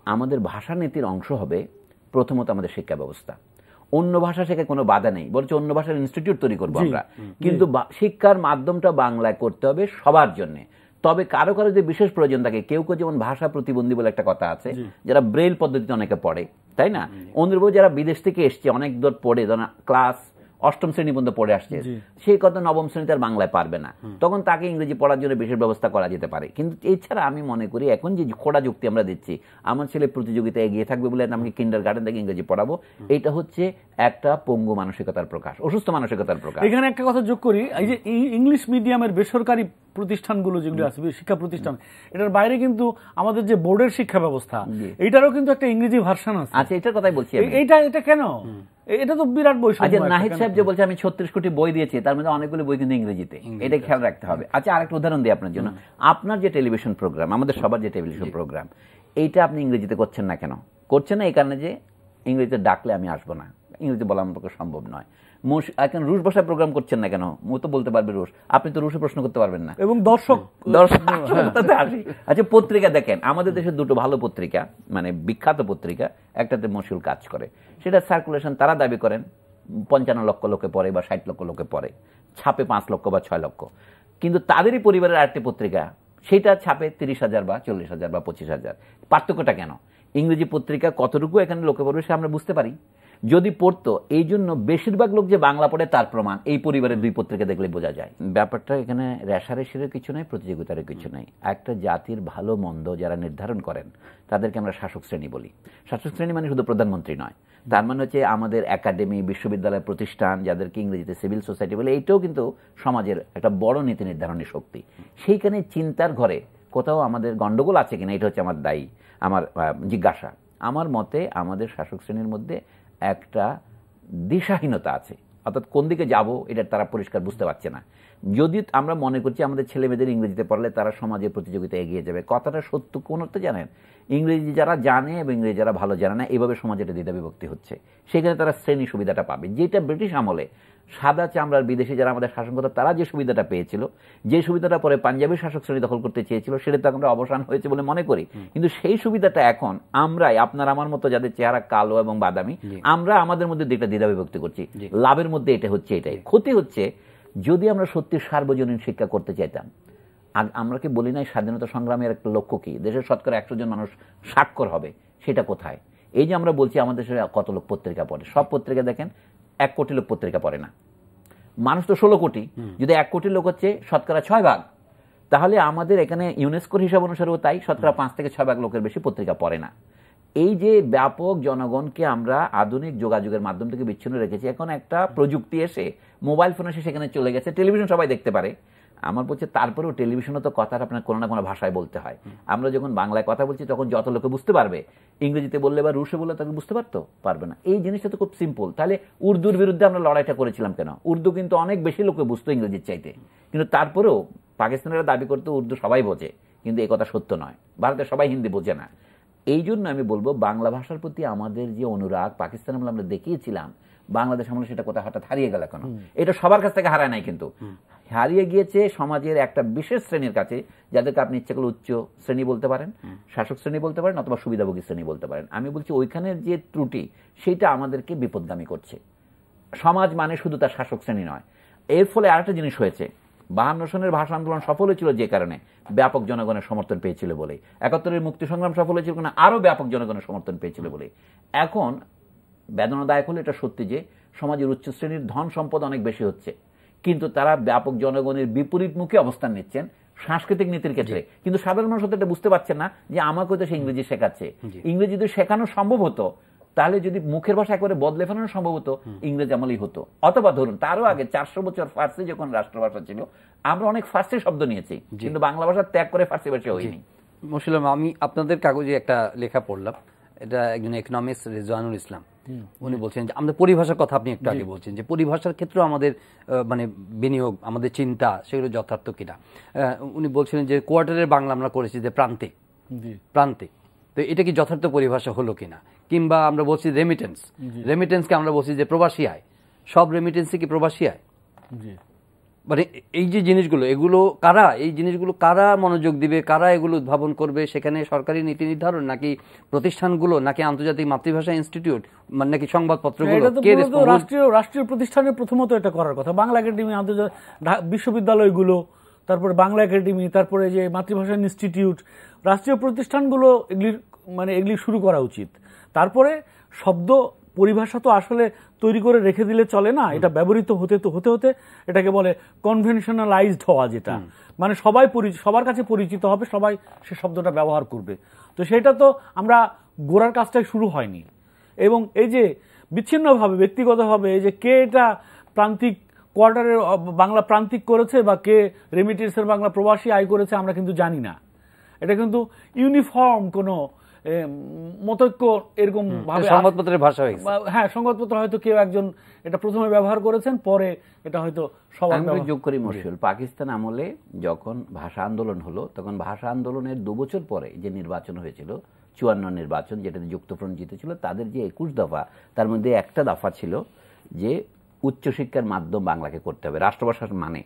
আমাদের ভাষা নীতির অংশ হবে প্রথমত আমাদের শিক্ষা ব্যবস্থা। অন্য ভাষা শেখে কোনো বাধা নেই বরঞ্চ অন্য ভাষার ইনস্টিটিউট তৈরি করব আমরা। কিন্তু শিক্ষার মাধ্যমটা বাংলায় করতে হবে সবার জন্য। তবে কারও কারও যে বিশেষ প্রয়োজন থাকে কেউ কেউ যেমন ভাষা প্রতিবন্ধী বলে একটা কথা আছে যারা ব্রেল পদ্ধতিতে অনেকে পড়ে তাই না? অনুরূপ যারা বিদেশ থেকে এসছে অনেক দূর পড়ে ধরেন ক্লাস অষ্টম শ্রেণি পর্যন্ত পড়ে আসছে। সে কত নবম শ্রেণীতে আর বাংলায় পারবে না। তখন তাকে ইংরেজি পড়ার জন্য বিশেষ ব্যবস্থা করা যেতে পারে। কিন্তু এছাড়া আমি মনে করি এখন যে খোড়া যুক্তি আমরা দিচ্ছি আমার ছেলে প্রতিযোগিতায় এগিয়ে থাকবে বলে আমাকে কিন্ডার গার্ডেন থেকে ইংরেজি পড়াবো এটা হচ্ছে একটা পঙ্গু মানসিকতার প্রকাশ অসুস্থ মানসিকতার প্রকাশ। এখানে একটা কথা যোগ করি এই যে ইংলিশ মিডিয়ামের বেসরকারি প্রতিষ্ঠানগুলো যেগুলো আছে শিক্ষা প্রতিষ্ঠান এটার বাইরে কিন্তু আমাদের যে বোর্ডের শিক্ষা ব্যবস্থা এটারও কিন্তু একটা ইংরেজি ভার্সন আছে। আচ্ছা এটার কথাই বলছি আমি। এ- এইটা এটা কেন? এটা তো বিরাট বই আচ্ছা নাহিদ সাহেব যে বলছে আমি ছত্রিশ কোটি বই দিয়েছি তার মধ্যে অনেকগুলো বই কিন্তু ইংরেজিতে। এটা খেয়াল রাখতে হবে। আচ্ছা আরেকটা উদাহরণ দিই আপনার জন্য। আপনার যে টেলিভিশন প্রোগ্রাম আমাদের সবার যে টেলিভিশন প্রোগ্রাম এইটা আপনি ইংরেজিতে করছেন না কেন? করছেন না এই কারণে যে ইংরেজিতে ডাকলে আমি আসব না। ইংরেজিতে বলা আমার পক্ষে সম্ভব নয়। মুশ- এখন রুশ ভাষায় প্রোগ্রাম করছেন না কেন? ও তো বলতে পারবে রুশ। আপনি তো রুশে প্রশ্ন করতে পারবেন না। এবং দর্শক দর্শক আচ্ছা পত্রিকা দেখেন। আমাদের দেশে দুটো ভালো পত্রিকা মানে বিখ্যাত পত্রিকা একটাতে মশিউল কাজ করে। সেটা সার্কুলেশন তারা দাবি করেন পঞ্চান্ন লক্ষ লোকে পড়ে বা ষাট লক্ষ লোকে পড়ে। ছাপে পাঁচ লক্ষ বা ছয় লক্ষ। কিন্তু তাদেরই পরিবারের আরেকটি পত্রিকা সেটা ছাপে তিরিশ হাজার বা চল্লিশ হাজার বা পঁচিশ হাজার। পার্থক্যটা কেন? ইংরেজি পত্রিকা কতটুকু এখানে লোকে পড়বে সে আমরা বুঝতে পারি। যদি পড়তো, এই জন্য বেশিরভাগ লোক যে বাংলা পড়ে তার প্রমাণ। এই পরিবারের দুই পত্রিকা দেখলে বোঝা যায়। ব্যাপারটা এখানে রেশারেশিরও কিছু নাই, প্রতিযোগিতারও কিছু নাই। একটা জাতির ভালো, মন্দ যারা নির্ধারণ করেন, তাদেরকে আমরা শাসক শ্রেণি বলি। শাসক শ্রেণি মানে শুধু প্রধানমন্ত্রী নয়। তার মানে হচ্ছে আমাদের একাডেমি, বিশ্ববিদ্যালয় প্রতিষ্ঠান, যাদেরকে ইংরেজিতে সিভিল সোসাইটি বলে, এইটাও কিন্তু সমাজের একটা বড় নীতি নির্ধারণী শক্তি। সেইখানে চিন্তার ঘরে কোথাও আমাদের গন্ডগোল আছে কিনা, এটা হচ্ছে আমার দায়ী, আমার জিজ্ঞাসা। আমার মতে আমাদের শাসক শ্রেণির মধ্যে একটা দিশাহীনতা আছে। অর্থাৎ কোন দিকে যাব এটা তারা পরিষ্কার বুঝতে পারছে না। যদি আমরা মনে করছি আমাদের ছেলে মেয়েদের ইংরেজিতে পড়লে তারা সমাজের প্রতিযোগিতা এগিয়ে যাবে, কথাটা সত্য কোন অর্থে জানেন? ইংরেজি যারা জানে এবং ইংরেজি যারা ভালো জানে না এভাবে সমাজে এটা দ্বিধা বিভক্তি হচ্ছে। সেখানে তারা শ্রেণি সুবিধাটা পাবে। যেটা ব্রিটিশ আমলে সাদা চামড়ার বিদেশি যারা আমাদের শাসন করতো তারা যে সুবিধাটা পেয়েছিল যে সুবিধাটা পরে পাঞ্জাবের শাসক শ্রেণি দখল করতে চেয়েছিল সেটা তো আমরা অবসান হয়েছে বলে মনে করি। কিন্তু সেই সুবিধাটা এখন আমরাই আপনার আমার মতো যাদের চেহারা কালো এবং বাদামি আমরা আমাদের মধ্যে দুইটা দ্বিধা বিভক্তি করছি লাভের মধ্যে এটা হচ্ছে এটাই। ক্ষতি হচ্ছে যদি আমরা সত্যি সার্বজনীন শিক্ষা করতে চাইতাম আমরা কি বলি নাই স্বাধীনতা সংগ্রামের একটা লক্ষ্য কি? দেশের শতকরা একশো জন মানুষ স্বাক্ষর হবে সেটা কোথায়? এই যে আমরা বলছি আমাদের দেশে কত লোক পত্রিকা পড়ে সব পত্রিকা দেখেন এক কোটি লোক পত্রিকা পড়ে না। মানুষ তো ষোলো কোটি যদি এক কোটি লোক হচ্ছে শতকরা ছয় ভাগ তাহলে আমাদের এখানে ইউনেস্কোর হিসাব অনুসারেও তাই শতকরা পাঁচ থেকে ছয় ভাগ লোকের বেশি পত্রিকা পড়ে না। এই যে ব্যাপক জনগণকে আমরা আধুনিক যোগাযোগের মাধ্যম থেকে বিচ্ছিন্ন রেখেছি এখন একটা প্রযুক্তি এসে মোবাইল ফোন এসে সেখানে চলে গেছে টেলিভিশন সবাই দেখতে পারে আমার বলছে তারপরেও টেলিভিশনও তো কথাটা আপনার কোনো না কোনো ভাষায় বলতে হয়। আমরা যখন বাংলায় কথা বলছি তখন যত লোকে বুঝতে পারবে ইংরেজিতে বললে বা রুশে বললে তাকে বুঝতে পারতো? পারবে না। এই জিনিসটা তো খুব সিম্পল তাহলে উর্দুর বিরুদ্ধে আমরা লড়াইটা করেছিলাম কেন? উর্দু কিন্তু অনেক বেশি লোকে বুঝতো ইংরেজির চাইতে। কিন্তু তারপরেও পাকিস্তানেরা দাবি করতো উর্দু সবাই বোঝে কিন্তু এই কথা সত্য নয়। ভারতে সবাই হিন্দি বোঝে না। এই জন্য আমি বলব বাংলা ভাষার প্রতি আমাদের যে অনুরাগ পাকিস্তান আমলে আমরা দেখিয়েছিলাম বাংলাদেশ আমলে সেটা কোথায় হঠাৎ হারিয়ে গেল কেন? এটা সবার কাছ থেকে হারায় নাই কিন্তু। হারিয়ে গিয়েছে সমাজের একটা বিশেষ শ্রেণির কাছে যাদেরকে আপনি ইচ্ছে করলে উচ্চ শ্রেণি বলতে পারেন শাসক শ্রেণি বলতে পারেন অথবা সুবিধাভোগী শ্রেণি বলতে পারেন। আমি বলছি ওইখানের যে ত্রুটি সেইটা আমাদেরকে বিপদগামী করছে। সমাজ মানে শুধু তার শাসক শ্রেণি নয়। এর ফলে আরেকটা জিনিস হয়েছে বাহান্ন সনের ভাষা আন্দোলন সফল হয়েছিল যে কারণে ব্যাপক জনগণের সমর্থন পেয়েছিল বলে একাত্তরের মুক্তি সংগ্রাম সফল হয়েছিল কিনা আরও ব্যাপক জনগণের সমর্থন পেয়েছিল বলে। এখন বেদনাদায়ক হলে এটা সত্যি যে সমাজের উচ্চ শ্রেণির ধন সম্পদ অনেক বেশি হচ্ছে। কিন্তু তারা ব্যাপক জনগণের বিপরীতমুখী অবস্থান নিচ্ছেন সাংস্কৃতিক নীতির ক্ষেত্রে। কিন্তু সাধারণ মানুষ এটা বুঝতে পারছে না যে আমাকে তো সে ইংরেজি শেখাচ্ছে। ইংরেজি যদি শেখানো সম্ভব হতো তাহলে যদি মুখের ভাষা একবারে বদলে ফেলানো সম্ভব হতো ইংরেজ আমলেই হতো। অথবা ধরুন তারও আগে চারশো বছর ফার্সি যখন রাষ্ট্রভাষা ছিল আমরা অনেক ফার্সি শব্দ নিয়েছি কিন্তু বাংলা ভাষা ত্যাগ করে ফার্সি ভাষা হয়নি। মুসলিম আমি আপনাদের কাগজে একটা লেখা পড়লাম। এটা একজন ইকোনমিক্স রেজওয়ানুল ইসলাম। উনি বলছেন যে আমাদের পরিভাষার কথা আপনি একটু আগে বলছেন যে পরিভাষার ক্ষেত্রেও আমাদের মানে বিনিয়োগ আমাদের চিন্তা সেগুলো যথার্থ কিনা। উনি বলছিলেন যে কোয়ার্টারের বাংলা আমরা করেছি যে প্রান্তে। প্রান্তে। তো এটা কি যথার্থ পরিভাষা হলো কিনা? কিংবা আমরা বলছি রেমিটেন্স রেমিটেন্সকে আমরা বলছি যে প্রবাসী আয়। সব রেমিটেন্সই কি প্রবাসী আয়? মানে এই যে জিনিসগুলো এগুলো কারা? এই জিনিসগুলো কারা মনোযোগ দিবে? কারা এগুলো উদ্ভাবন করবে? সেখানে সরকারি নীতি নির্ধারণ নাকি প্রতিষ্ঠানগুলো নাকি আন্তর্জাতিক মাতৃভাষা ইনস্টিটিউট মানে নাকি সংবাদপত্রগুলো? কে রাষ্ট্রীয় রাষ্ট্রীয় প্রতিষ্ঠানের প্রথমত এটা করার কথা। বাংলা একাডেমি আন্তর্জাতিক বিশ্ববিদ্যালয়গুলো তারপরে বাংলা একাডেমি তারপরে যে মাতৃভাষা ইনস্টিটিউট রাষ্ট্রীয় প্রতিষ্ঠানগুলো এগুলির মানে এগুলি শুরু করা উচিত। তারপরে শব্দ পরিভাষা তো আসলে তৈরি করে রেখে দিলে চলে না এটা ব্যবহৃত হতে তো হতে হতে এটাকে বলে কনভেনশনালাইজড হওয়া যেটা। মানে সবাই সবার কাছে পরিচিত হবে সবাই সে শব্দটা ব্যবহার করবে। তো সেটা তো আমরা গোড়ার কাজটাই শুরু হয়নি। এবং এই যে বিচ্ছিন্নভাবে ব্যক্তিগতভাবে এই যে কে এটা প্রান্তিক কোয়ার্টারের বাংলা প্রান্তিক করেছে বা কে রেমিটেন্সের বাংলা প্রবাসী আয় করেছে আমরা কিন্তু জানি না। এটা কিন্তু ইউনিফর্ম কোনো মতৈক্য এরকম ভাবে সংবাদপত্রের ভাষা হয়ে গেছে। বা- হ্যাঁ সংবাদপত্র হয়তো কেউ একজন এটা প্রথমে ব্যবহার করেছেন পরে এটা হয়তো সবাই যোগ করি মশিউল পাকিস্তান আমলে যখন ভাষা আন্দোলন হলো তখন ভাষা আন্দোলনের দু বছর পরে যে নির্বাচন হয়েছিল চুয়ান্ন নির্বাচন যেটাতে যুক্তফ্রন্ট জিতেছিল তাদের যে একুশ দফা তার মধ্যে একটা দফা ছিল যে উচ্চশিক্ষার মাধ্যম বাংলাকে করতে হবে। রাষ্ট্রভাষার মানে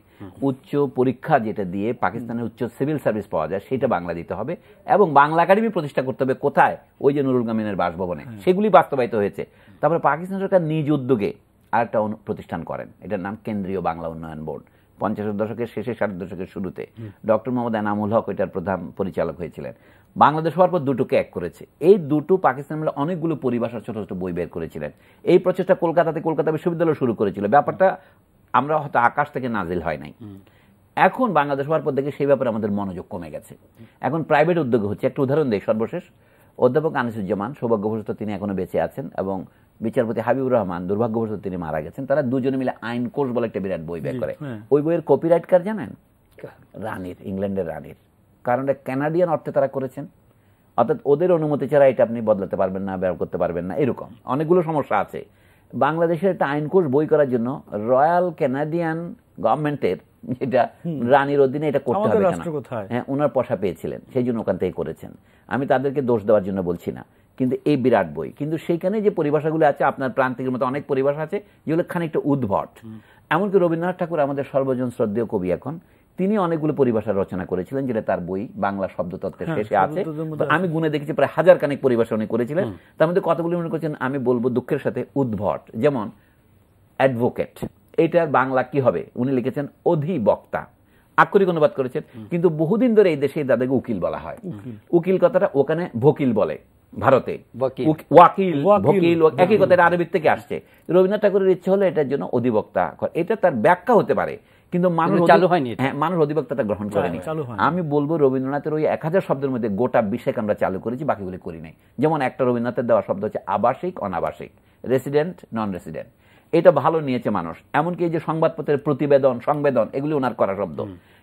উচ্চ পরীক্ষা যেটা দিয়ে পাকিস্তানের উচ্চ সিভিল সার্ভিস পাওয়া যায় সেটা বাংলা দিতে হবে এবং বাংলা একাডেমি প্রতিষ্ঠা করতে হবে কোথায়? ওই যে নুরুল গামিনের বাসভবনে। সেগুলি বাস্তবায়িত হয়েছে। তারপরে পাকিস্তান সরকার নিজ উদ্যোগে আরেকটা প্রতিষ্ঠান করেন। এটার নাম কেন্দ্রীয় বাংলা উন্নয়ন বোর্ড। পঞ্চাশের দশকের শেষে ষাট দশকের শুরুতে ডক্টর মোহাম্মদ এনামুল হক এটার প্রধান পরিচালক হয়েছিলেন। বাংলাদেশ হওয়ার পর দুটোকে এক করেছে। এই দুটো পাকিস্তান মিলে অনেকগুলো পরিভাষার ছোট ছোট বই বের করেছিলেন। এই প্রচেষ্টা কলকাতাতে কলকাতা বিশ্ববিদ্যালয় শুরু করেছিল। ব্যাপারটা আমরা হয়তো আকাশ থেকে নাজিল হয় নাই। এখন বাংলাদেশ হওয়ার পর দেখে সেই ব্যাপারে আমাদের মনোযোগ কমে গেছে। এখন প্রাইভেট উদ্যোগে হচ্ছে। একটা উদাহরণ দেয় সর্বশেষ। অধ্যাপক আনিসুজ্জামান সৌভাগ্যবশত তিনি এখনও বেঁচে আছেন এবং বিচারপতি হাবিবুর রহমান দুর্ভাগ্যবশত তিনি মারা গেছেন। তারা দুজনে মিলে আইন কোর্স বলে একটা বিরাট বই বের করে। হ্যাঁ। ওই বইয়ের কপিরাইট কার জানেন? রানীর ইংল্যান্ডের রানীর। কারণ এটা ক্যানাডিয়ান অর্থে তারা করেছেন। অর্থাৎ ওদের অনুমতি ছাড়া এটা আপনি বদলাতে পারবেন না ব্যবহার করতে পারবেন না এরকম। অনেকগুলো সমস্যা আছে। বাংলাদেশের একটা আইন কোর্স বই করার জন্য রয়্যাল ক্যানাডিয়ান গভর্নমেন্টের এটা রানীর অধীনে এটা করতে হবে? হ্যাঁ ওনার পয়সা পেয়েছিলেন সেই জন্য ওখান থেকে করেছেন। আমি তাদেরকে দোষ দেওয়ার জন্য বলছি না কিন্তু এই বিরাট বই। কিন্তু সেইখানে যে পরিভাষাগুলো আছে আপনার প্রান্তিকের মতো অনেক পরিভাষা আছে যেগুলো খানিকটা উদ্ভট। এমনকি রবীন্দ্রনাথ ঠাকুর আমাদের সর্বজন শ্রদ্ধেয় কবি এখন তিনি অনেকগুলো পরিভাষা রচনা করেছিলেন যেটা তার বই বাংলা শব্দতত্ত্বের হ্যাঁ, শেষে আছে। আমি গুনে দেখেছি প্রায় হাজার কানেক পরিভাষা উনি করেছিলেন। তার মধ্যে কতগুলি মনে করছেন? আমি বলব দুঃখের সাথে উদ্ভট। যেমন অ্যাডভোকেট। এটার বাংলা কি হবে? উনি লিখেছেন অধিবক্তা। আক্ষরিক অনুবাদ করেছেন। কিন্তু বহুদিন ধরে এই দেশে দাদাকে উকিল বলা হয়। উকিল। কথাটা ওখানে ভকিল বলে ভারতে। ওয়াকিল। ভকিল একই কথা আরবির থেকে আসছে। রবীন্দ্রনাথ ঠাকুরের ইচ্ছে হলো এটার জন্য অধিবক্তা। এটা তার ব্যাখ্যা হতে পারে। কিন্তু মানুষ চালু হয়নি হ্যাঁ মানুষ অধিবক্তাটা গ্রহণ করেনি। আমি বলব রবীন্দ্রনাথের ওই এক হাজার শব্দের মধ্যে গোটা বিশেক আমরা চালু করেছি বাকিগুলি করি নাই। যেমন একটা রবীন্দ্রনাথের দেওয়া শব্দ হচ্ছে আবাসিক অনাবাসিক। রেসিডেন্ট নন রেসিডেন্ট এটা ভালো নিয়েছে মানুষ। এমনকি এই যে সংবাদপত্রের প্রতিবেদন সংবেদন এগুলি ওনার করা শব্দ।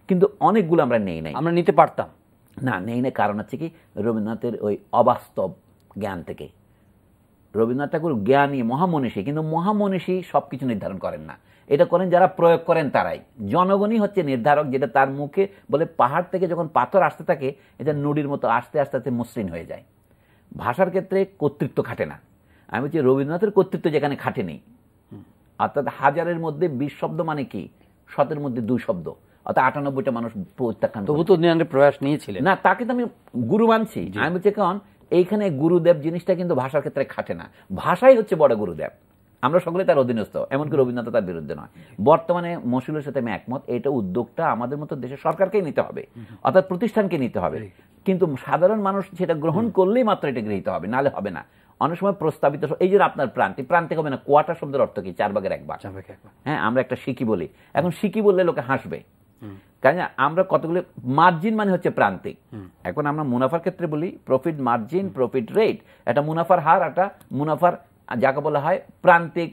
কিন্তু অনেকগুলো আমরা নেই নাই। আমরা নিতে পারতাম। না নেই না কারণ হচ্ছে কি রবীন্দ্রনাথের ওই অবাস্তব জ্ঞান থেকে। রবীন্দ্রনাথ ঠাকুর জ্ঞানী মহামনীষী কিন্তু মহামনীষী সব কিছু নির্ধারণ করেন না। এটা করেন যারা প্রয়োগ করেন তারাই। জনগণই হচ্ছে নির্ধারক যেটা তার মুখে বলে পাহাড় থেকে যখন পাথর আসতে থাকে এটা নুডির মতো আস্তে আস্তে আস্তে মসৃণ হয়ে যায়। ভাষার ক্ষেত্রে কর্তৃত্ব খাটে না। আমি বলছি রবীন্দ্রনাথের কর্তৃত্ব যেখানে খাটেনি অর্থাৎ হাজারের মধ্যে বিশ শব্দ মানে কি? শতের মধ্যে দুই শব্দ। অর্থাৎ আটানব্বইটা মানুষ প্রত্যাখ্যান তবু তো প্রয়াস নিয়েছিলেন। না তাকে তো আমি গুরু মানছি। আমি বলছি কারণ এইখানে গুরুদেব জিনিসটা কিন্তু ভাষার ক্ষেত্রে খাটে না। ভাষাই হচ্ছে বড় গুরুদেব। আমরা সকলে তার অধীনস্থ এমনকি রবীন্দ্রনাথ তার বিরুদ্ধে নয়। বর্তমানে মসুলের সাথে আমি একমত এটা উদ্যোগটা আমাদের মতো দেশের সরকারকেই নিতে হবে অর্থাৎ প্রতিষ্ঠানকে নিতে হবে। কিন্তু সাধারণ মানুষ সেটা গ্রহণ করলেই মাত্র এটা গৃহীত হবে নালে হবে না। অনেক সময় প্রস্তাবিত এই যে আপনার প্রান্তি প্রান্তিক হবে না কোয়াটা শব্দের অর্থ কি? চার ভাগের এক ভাগ। একবার। হ্যাঁ আমরা একটা শিকি বলি। এখন শিকি বললে লোকে হাসবে। কারণ আমরা কতগুলো মার্জিন মানে হচ্ছে প্রান্তিক এখন আমরা মুনাফার ক্ষেত্রে বলি প্রফিট মার্জিন প্রফিট রেট একটা মুনাফার হার একটা মুনাফার যাকে বলা হয় প্রান্তিক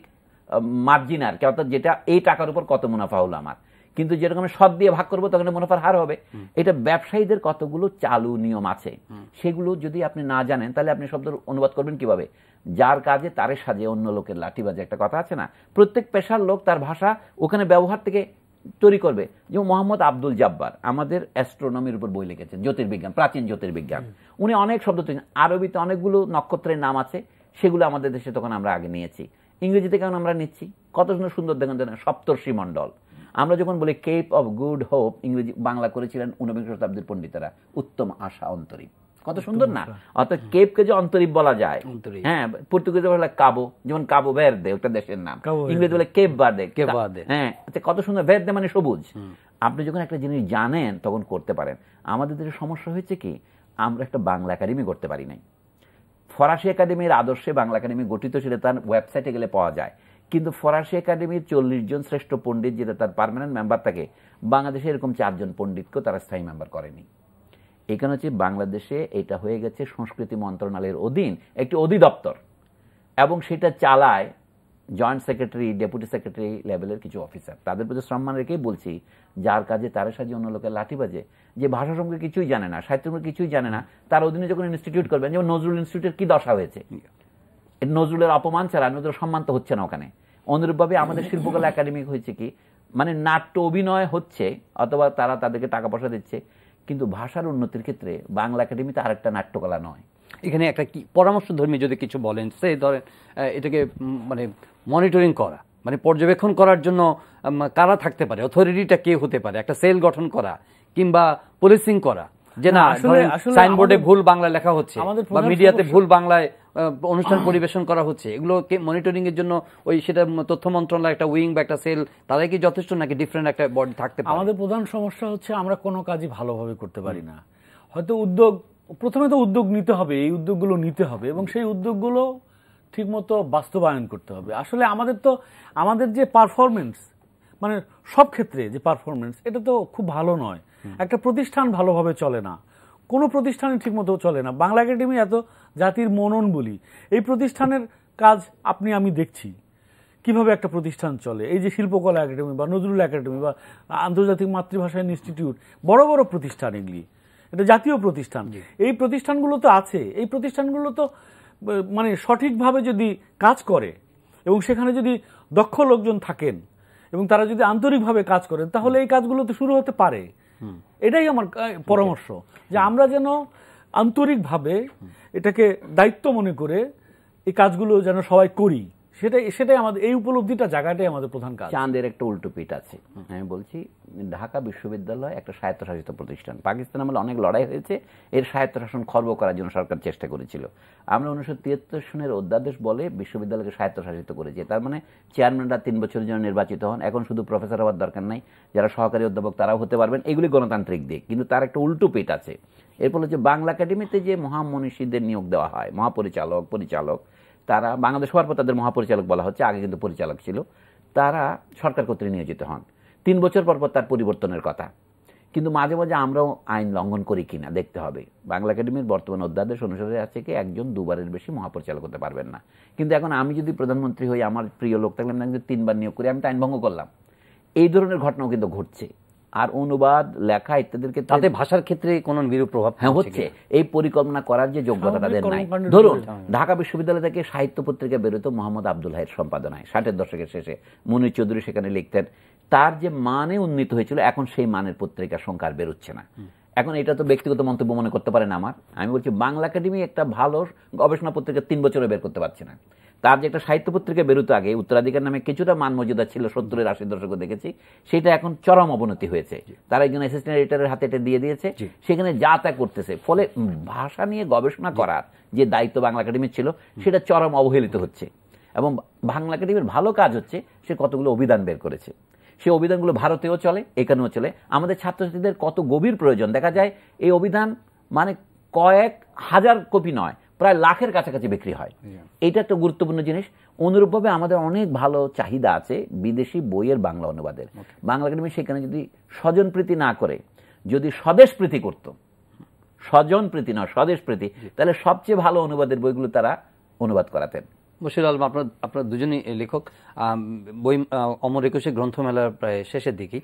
মার্জিন আর কি অর্থাৎ যেটা এই টাকার উপর কত মুনাফা হলো আমার। কিন্তু যেরকম আমি সদ দিয়ে ভাগ করব তখন মুনাফার হার হবে। এটা ব্যবসায়ীদের কতগুলো চালু নিয়ম আছে সেগুলো যদি আপনি না জানেন তাহলে আপনি শব্দ অনুবাদ করবেন কীভাবে? যার কাজে তারে সাজে অন্য লোকের লাঠি বাজে একটা কথা আছে না? প্রত্যেক পেশার লোক তার ভাষা ওখানে ব্যবহার থেকে তৈরি করবে। যেমন মোহাম্মদ আব্দুল জাব্বার আমাদের অ্যাস্ট্রোনমির উপর বই লিখেছেন জ্যোতির্বিজ্ঞান প্রাচীন জ্যোতির্বিজ্ঞান। উনি অনেক শব্দ তৈরি আরবিতে অনেকগুলো নক্ষত্রের নাম আছে। সেগুলো আমাদের দেশে তখন আমরা আগে নিয়েছি। ইংরেজিতে কেন আমরা নিচ্ছি? কত সুন্দর সুন্দর দেখেন দেখেন সপ্তর্ষি মণ্ডল। আমরা যখন বলি কেপ অফ গুড হোপ ইংরেজি বাংলা করেছিলেন ঊনবিংশ শতাব্দীর পণ্ডিতেরা উত্তম আশা অন্তরীপ। কত সুন্দর না? অর্থাৎ কেপকে যে অন্তরীপ বলা যায়। হ্যাঁ পর্তুগিজে বলে কাবো যেমন কাবো ভেরদে ওটা দেশের নাম। ইংরেজি বলে কেপ বাদে। হ্যাঁ আচ্ছা কত সুন্দর ভেরদে মানে সবুজ। আপনি যখন একটা জিনিস জানেন তখন করতে পারেন। আমাদের দেশে সমস্যা হয়েছে কি? আমরা একটা বাংলা একাডেমি করতে পারি নাই। ফরাসি একাডেমির আদর্শে বাংলা একাডেমি গঠিত সেটা তার ওয়েবসাইটে গেলে পাওয়া যায়। কিন্তু ফরাসি একাডেমির চল্লিশ জন শ্রেষ্ঠ পণ্ডিত যেটা তার পারমানেন্ট মেম্বার থাকে, বাংলাদেশে এরকম চারজন পণ্ডিতকেও তারা স্থায়ী মেম্বার করেনি। এখানে হচ্ছে বাংলাদেশে এটা হয়ে গেছে সংস্কৃতি মন্ত্রণালয়ের অধীন একটি অধিদপ্তর। এবং সেটা চালায় জয়েন্ট সেক্রেটারি ডেপুটি সেক্রেটারি লেভেলের কিছু অফিসার তাদের প্রতি সম্মান রেখেই বলছি যার কাজে তারা সাজিয়ে অন্য লোকের লাঠি বাজে। যে ভাষা সম্পর্কে কিছুই জানে না সাহিত্য সম্পর্কে কিছুই জানে না তার অধীনে যখন ইনস্টিটিউট করবেন যেমন নজরুল ইনস্টিটিউটের কি দশা হয়েছে? নজরুলের অপমান ছাড়া নজরুল সম্মান তো হচ্ছে না ওখানে। অনুরূপভাবে আমাদের শিল্পকলা একাডেমি হয়েছে কি মানে নাট্য অভিনয় হচ্ছে অথবা তারা তাদেরকে টাকা পয়সা দিচ্ছে কিন্তু ভাষার উন্নতির ক্ষেত্রে বাংলা একাডেমিতে আরেকটা নাট্যকলা নয়। এখানে একটা কি পরামর্শ ধর্মী যদি কিছু বলেন সে ধরেন এটাকে মানে মনিটরিং করা মানে পর্যবেক্ষণ করার জন্য কারা থাকতে পারে অথরিটিটা কে হতে পারে একটা সেল গঠন করা কিংবা পুলিশিং করা যে না সাইনবোর্ডে ভুল বাংলা লেখা হচ্ছে বা মিডিয়াতে ভুল বাংলায় অনুষ্ঠান পরিবেশন করা হচ্ছে এগুলো মনিটরিং এর জন্য ওই সেটা তথ্য মন্ত্রণালয় একটা উইং বা একটা সেল তারাই কি যথেষ্ট নাকি ডিফারেন্ট একটা বডি থাকতে পারে? আমাদের প্রধান সমস্যা হচ্ছে আমরা কোনো কাজই ভালোভাবে করতে পারি না। হয়তো উদ্যোগ প্রথমে তো উদ্যোগ নিতে হবে এই উদ্যোগগুলো নিতে হবে এবং সেই উদ্যোগগুলো ঠিকমতো বাস্তবায়ন করতে হবে। আসলে আমাদের তো আমাদের যে পারফরমেন্স মানে সব ক্ষেত্রে যে পারফরমেন্স এটা তো খুব ভালো নয়। একটা প্রতিষ্ঠান ভালোভাবে চলে না। কোনো প্রতিষ্ঠানই ঠিকমতো চলে না। বাংলা একাডেমি এত জাতির মনন বলি। এই প্রতিষ্ঠানের কাজ আপনি আমি দেখছি। কীভাবে একটা প্রতিষ্ঠান চলে? এই যে শিল্পকলা একাডেমি বা নজরুল একাডেমি বা আন্তর্জাতিক মাতৃভাষা ইনস্টিটিউট বড় বড় প্রতিষ্ঠান এগুলি। এটা জাতীয় প্রতিষ্ঠান। এই প্রতিষ্ঠানগুলো তো আছে। এই প্রতিষ্ঠানগুলো তো মানে সঠিকভাবে যদি কাজ করে এবং সেখানে যদি দক্ষ লোকজন থাকেন এবং তারা যদি আন্তরিকভাবে কাজ করেন তাহলে এই কাজগুলো তো শুরু হতে পারে। এটাই আমার পরামর্শ যে আমরা যেন আন্তরিকভাবে এটাকে দায়িত্ব মনে করে এই কাজগুলো যেন সবাই করি। সেটাই সেটাই আমাদের, এই উপলব্ধিটা জায়গাটাই আমাদের প্রধান কাজ। চাঁদের একটা উল্টো পিঠ আছে। আমি বলছি, ঢাকা বিশ্ববিদ্যালয় একটা স্বায়ত্তশাসিত প্রতিষ্ঠান। পাকিস্তান আমলে অনেক লড়াই হয়েছে, এর স্বায়ত্তশাসন খর্ব করার জন্য সরকার চেষ্টা করেছিল। আমরা উনিশশো তিয়াত্তর সনের অধ্যাদেশ বলে বিশ্ববিদ্যালয়কে স্বায়ত্তশাসিত করেছি। তার মানে চেয়ারম্যানরা তিন বছরের জন্য নির্বাচিত হন। এখন শুধু প্রফেসর হওয়ার দরকার নাই, যারা সহকারী অধ্যাপক তারাও হতে পারবেন। এগুলি গণতান্ত্রিক দিক, কিন্তু তার একটা উল্টো পিঠ আছে। এরপর হচ্ছে বাংলা একাডেমিতে যে মহামনীষীদের নিয়োগ দেওয়া হয়, মহাপরিচালক, পরিচালক তারা বাংলাদেশ হওয়ার পর তাদের মহাপরিচালক বলা হচ্ছে, আগে কিন্তু পরিচালক ছিল। তারা সরকার কর্তৃক নিয়োজিত হন। তিন বছর পর পর তার পরিবর্তনের কথা। কিন্তু মাঝে মাঝে আমরাও আইন লঙ্ঘন করি কিনা দেখতে হবে। বাংলা একাডেমির বর্তমান অধ্যাদেশ অনুসারে আছে কি, একজন দুবারের বেশি মহাপরিচালক হতে পারবেন না। কিন্তু এখন আমি যদি প্রধানমন্ত্রী হই, আমার প্রিয় লোক থাকলে আমি একজন তিনবার নিয়োগ করি, আমি তো আইন ভঙ্গ করলাম। এই ধরনের ঘটনাও কিন্তু ঘটছে। আর অনুবাদ লেখা ইত্যাদির ক্ষেত্রে তাতে ভাষার ক্ষেত্রে কোনো বিরূপ প্রভাব হ্যাঁ হচ্ছে। এই পরিকল্পনা করার যে যোগ্যতা তাদের নাই। ধরুন ঢাকা বিশ্ববিদ্যালয় থেকে সাহিত্য পত্রিকা বেরোতো মোহাম্মদ আব্দুল হাইয়ের সম্পাদনায় ষাটের দশকের শেষে। মনির চৌধুরী সেখানে লিখতেন তার যে মানে উন্নীত হয়েছিল এখন সেই মানের পত্রিকার সংখ্যা বেরোচ্ছে না। এখন এটা তো ব্যক্তিগত মন্তব্য মনে করতে পারেন আমার। আমি বলছি বাংলা একাডেমি একটা ভালো গবেষণা পত্রিকা তিন বছরে বের করতে পারছে না। তার যে একটা সাহিত্য পত্রিকা বেরোতো আগে উত্তরাধিকার নামে কিছুটা মান মর্যাদা ছিল সত্তরের আশির দশকে দেখেছি সেটা এখন চরম অবনতি হয়েছে। তারা একজন অ্যাসিস্ট্যান্ট এডিটরের হাতে এটা দিয়ে দিয়েছে। সেখানে যা তা করতেছে ফলে ভাষা নিয়ে গবেষণা করার যে দায়িত্ব বাংলা একাডেমির ছিল সেটা চরম অবহেলিত হচ্ছে। এবং বাংলা একাডেমির ভালো কাজ হচ্ছে সে কতগুলো অভিধান বের করেছে। সে অভিধানগুলো ভারতেও চলে এখানেও চলে। আমাদের ছাত্রছাত্রীদের কত গভীর প্রয়োজন। দেখা যায় এই অভিধান মানে কয়েক হাজার কপি নয় প্রায় লাখের কাছাকাছি বিক্রি হয়। এটা একটা গুরুত্বপূর্ণ জিনিস। অনুরূপভাবে আমাদের অনেক ভালো চাহিদা আছে বিদেশি বইয়ের বাংলা অনুবাদের। বাংলা একাডেমি সেখানে যদি স্বজন প্রীতি না করে যদি স্বদেশ প্রীতি করত স্বজন প্রীতি নয় স্বদেশ প্রীতি তাহলে সবচেয়ে ভালো অনুবাদের বইগুলো তারা অনুবাদ করাতেন। বশির আলম আপনার আপনার দুজনই লেখক। বই অমর একুশে গ্রন্থমেলার প্রায় শেষের দিকে।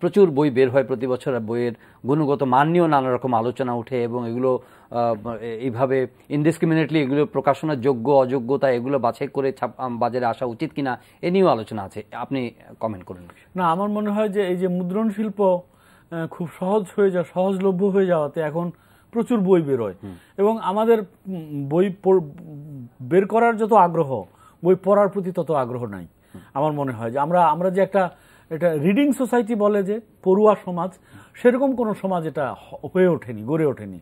প্রচুর বই বের হয় প্রতি বছর। বইয়ের গুণগত মান নিয়েও নানা রকম আলোচনা উঠে এবং এগুলো এইভাবে ইনডিসক্রিমিনেটলি এগুলো প্রকাশনার যোগ্য অযোগ্যতা এগুলো বাছাই করে ছাপ বাজারে আসা উচিত কিনা এ নিয়েও আলোচনা আছে। আপনি কমেন্ট করুন। না আমার মনে হয় যে এই যে মুদ্রণ শিল্প খুব সহজ হয়ে যাওয়া সহজলভ্য হয়ে যাওয়াতে এখন প্রচুর বই বেরোয়। এবং আমাদের বই পড়- বের করার যত আগ্রহ বই পড়ার প্রতি তত আগ্রহ নাই। আমার মনে হয় যে আমরা আমরা যে একটা এটা রিডিং সোসাইটি বলে যে পড়ুয়া সমাজ সেরকম কোনো সমাজ এটা হয়ে ওঠেনি গড়ে ওঠেনি।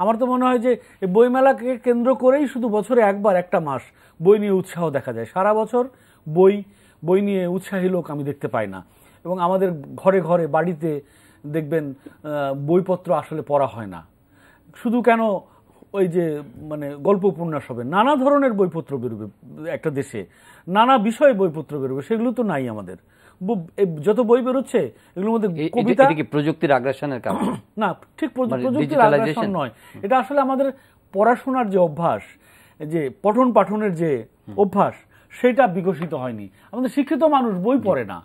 আমার তো মনে হয় যে বইমেলাকে কেন্দ্র করেই শুধু বছরে একবার, একটা মাস বই নিয়ে উৎসাহ দেখা যায়। সারা বছর বই বই নিয়ে উৎসাহী লোক আমি দেখতে পাই না। এবং আমাদের ঘরে ঘরে বাড়িতে দেখবেন বইপত্র আসলে পড়া হয় না। শুধু কেন ওই যে মানে গল্প উপন্যাস হবে। নানা ধরনের বইপত্র বেরোবে একটা দেশে। নানা বিষয়ে বইপত্র বেরোবে। সেগুলো তো নাই আমাদের। যত বই বেরোচ্ছে এগুলোর মধ্যে কবিতা কি প্রযুক্তির আগ্রাসনের কারণে? না ঠিক মানে প্রযুক্তির আগ্রাসন নয়। এটা আসলে আমাদের পড়াশোনার যে অভ্যাস যে পঠন পাঠনের যে অভ্যাস সেটা বিকশিত হয়নি। আমাদের শিক্ষিত মানুষ বই পড়ে না।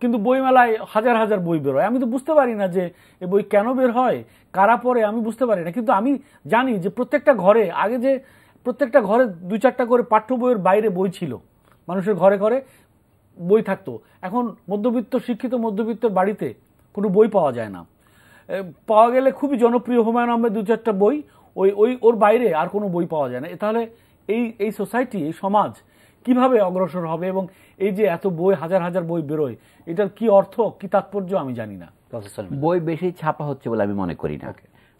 কিন্তু বইমেলায় হাজার হাজার বই বেরোয়। আমি তো বুঝতে পারি না যে এই বই কেন বের হয় কারা পড়ে আমি বুঝতে পারি না। কিন্তু আমি জানি যে প্রত্যেকটা ঘরে আগে যে প্রত্যেকটা ঘরে দুই চারটা করে পাঠ্য বইয়ের বাইরে বই ছিল। মানুষের ঘরে ঘরে বই থাকতো। এখন মধ্যবিত্ত শিক্ষিত মধ্যবিত্তের বাড়িতে কোনো বই পাওয়া যায় না। পাওয়া গেলে খুবই জনপ্রিয় হুমায়ুন আহমেদ দু চারটা বই ওই ওই ওর বাইরে আর কোনো বই পাওয়া যায় না। তাহলে এই এই সোসাইটি এই সমাজ কীভাবে অগ্রসর হবে এবং এই যে এত বই হাজার হাজার বই বেরোয় এটার কি অর্থ কি তাৎপর্য আমি জানি না। প্রফেসর বই বেশি ছাপা হচ্ছে বলে আমি মনে করি না।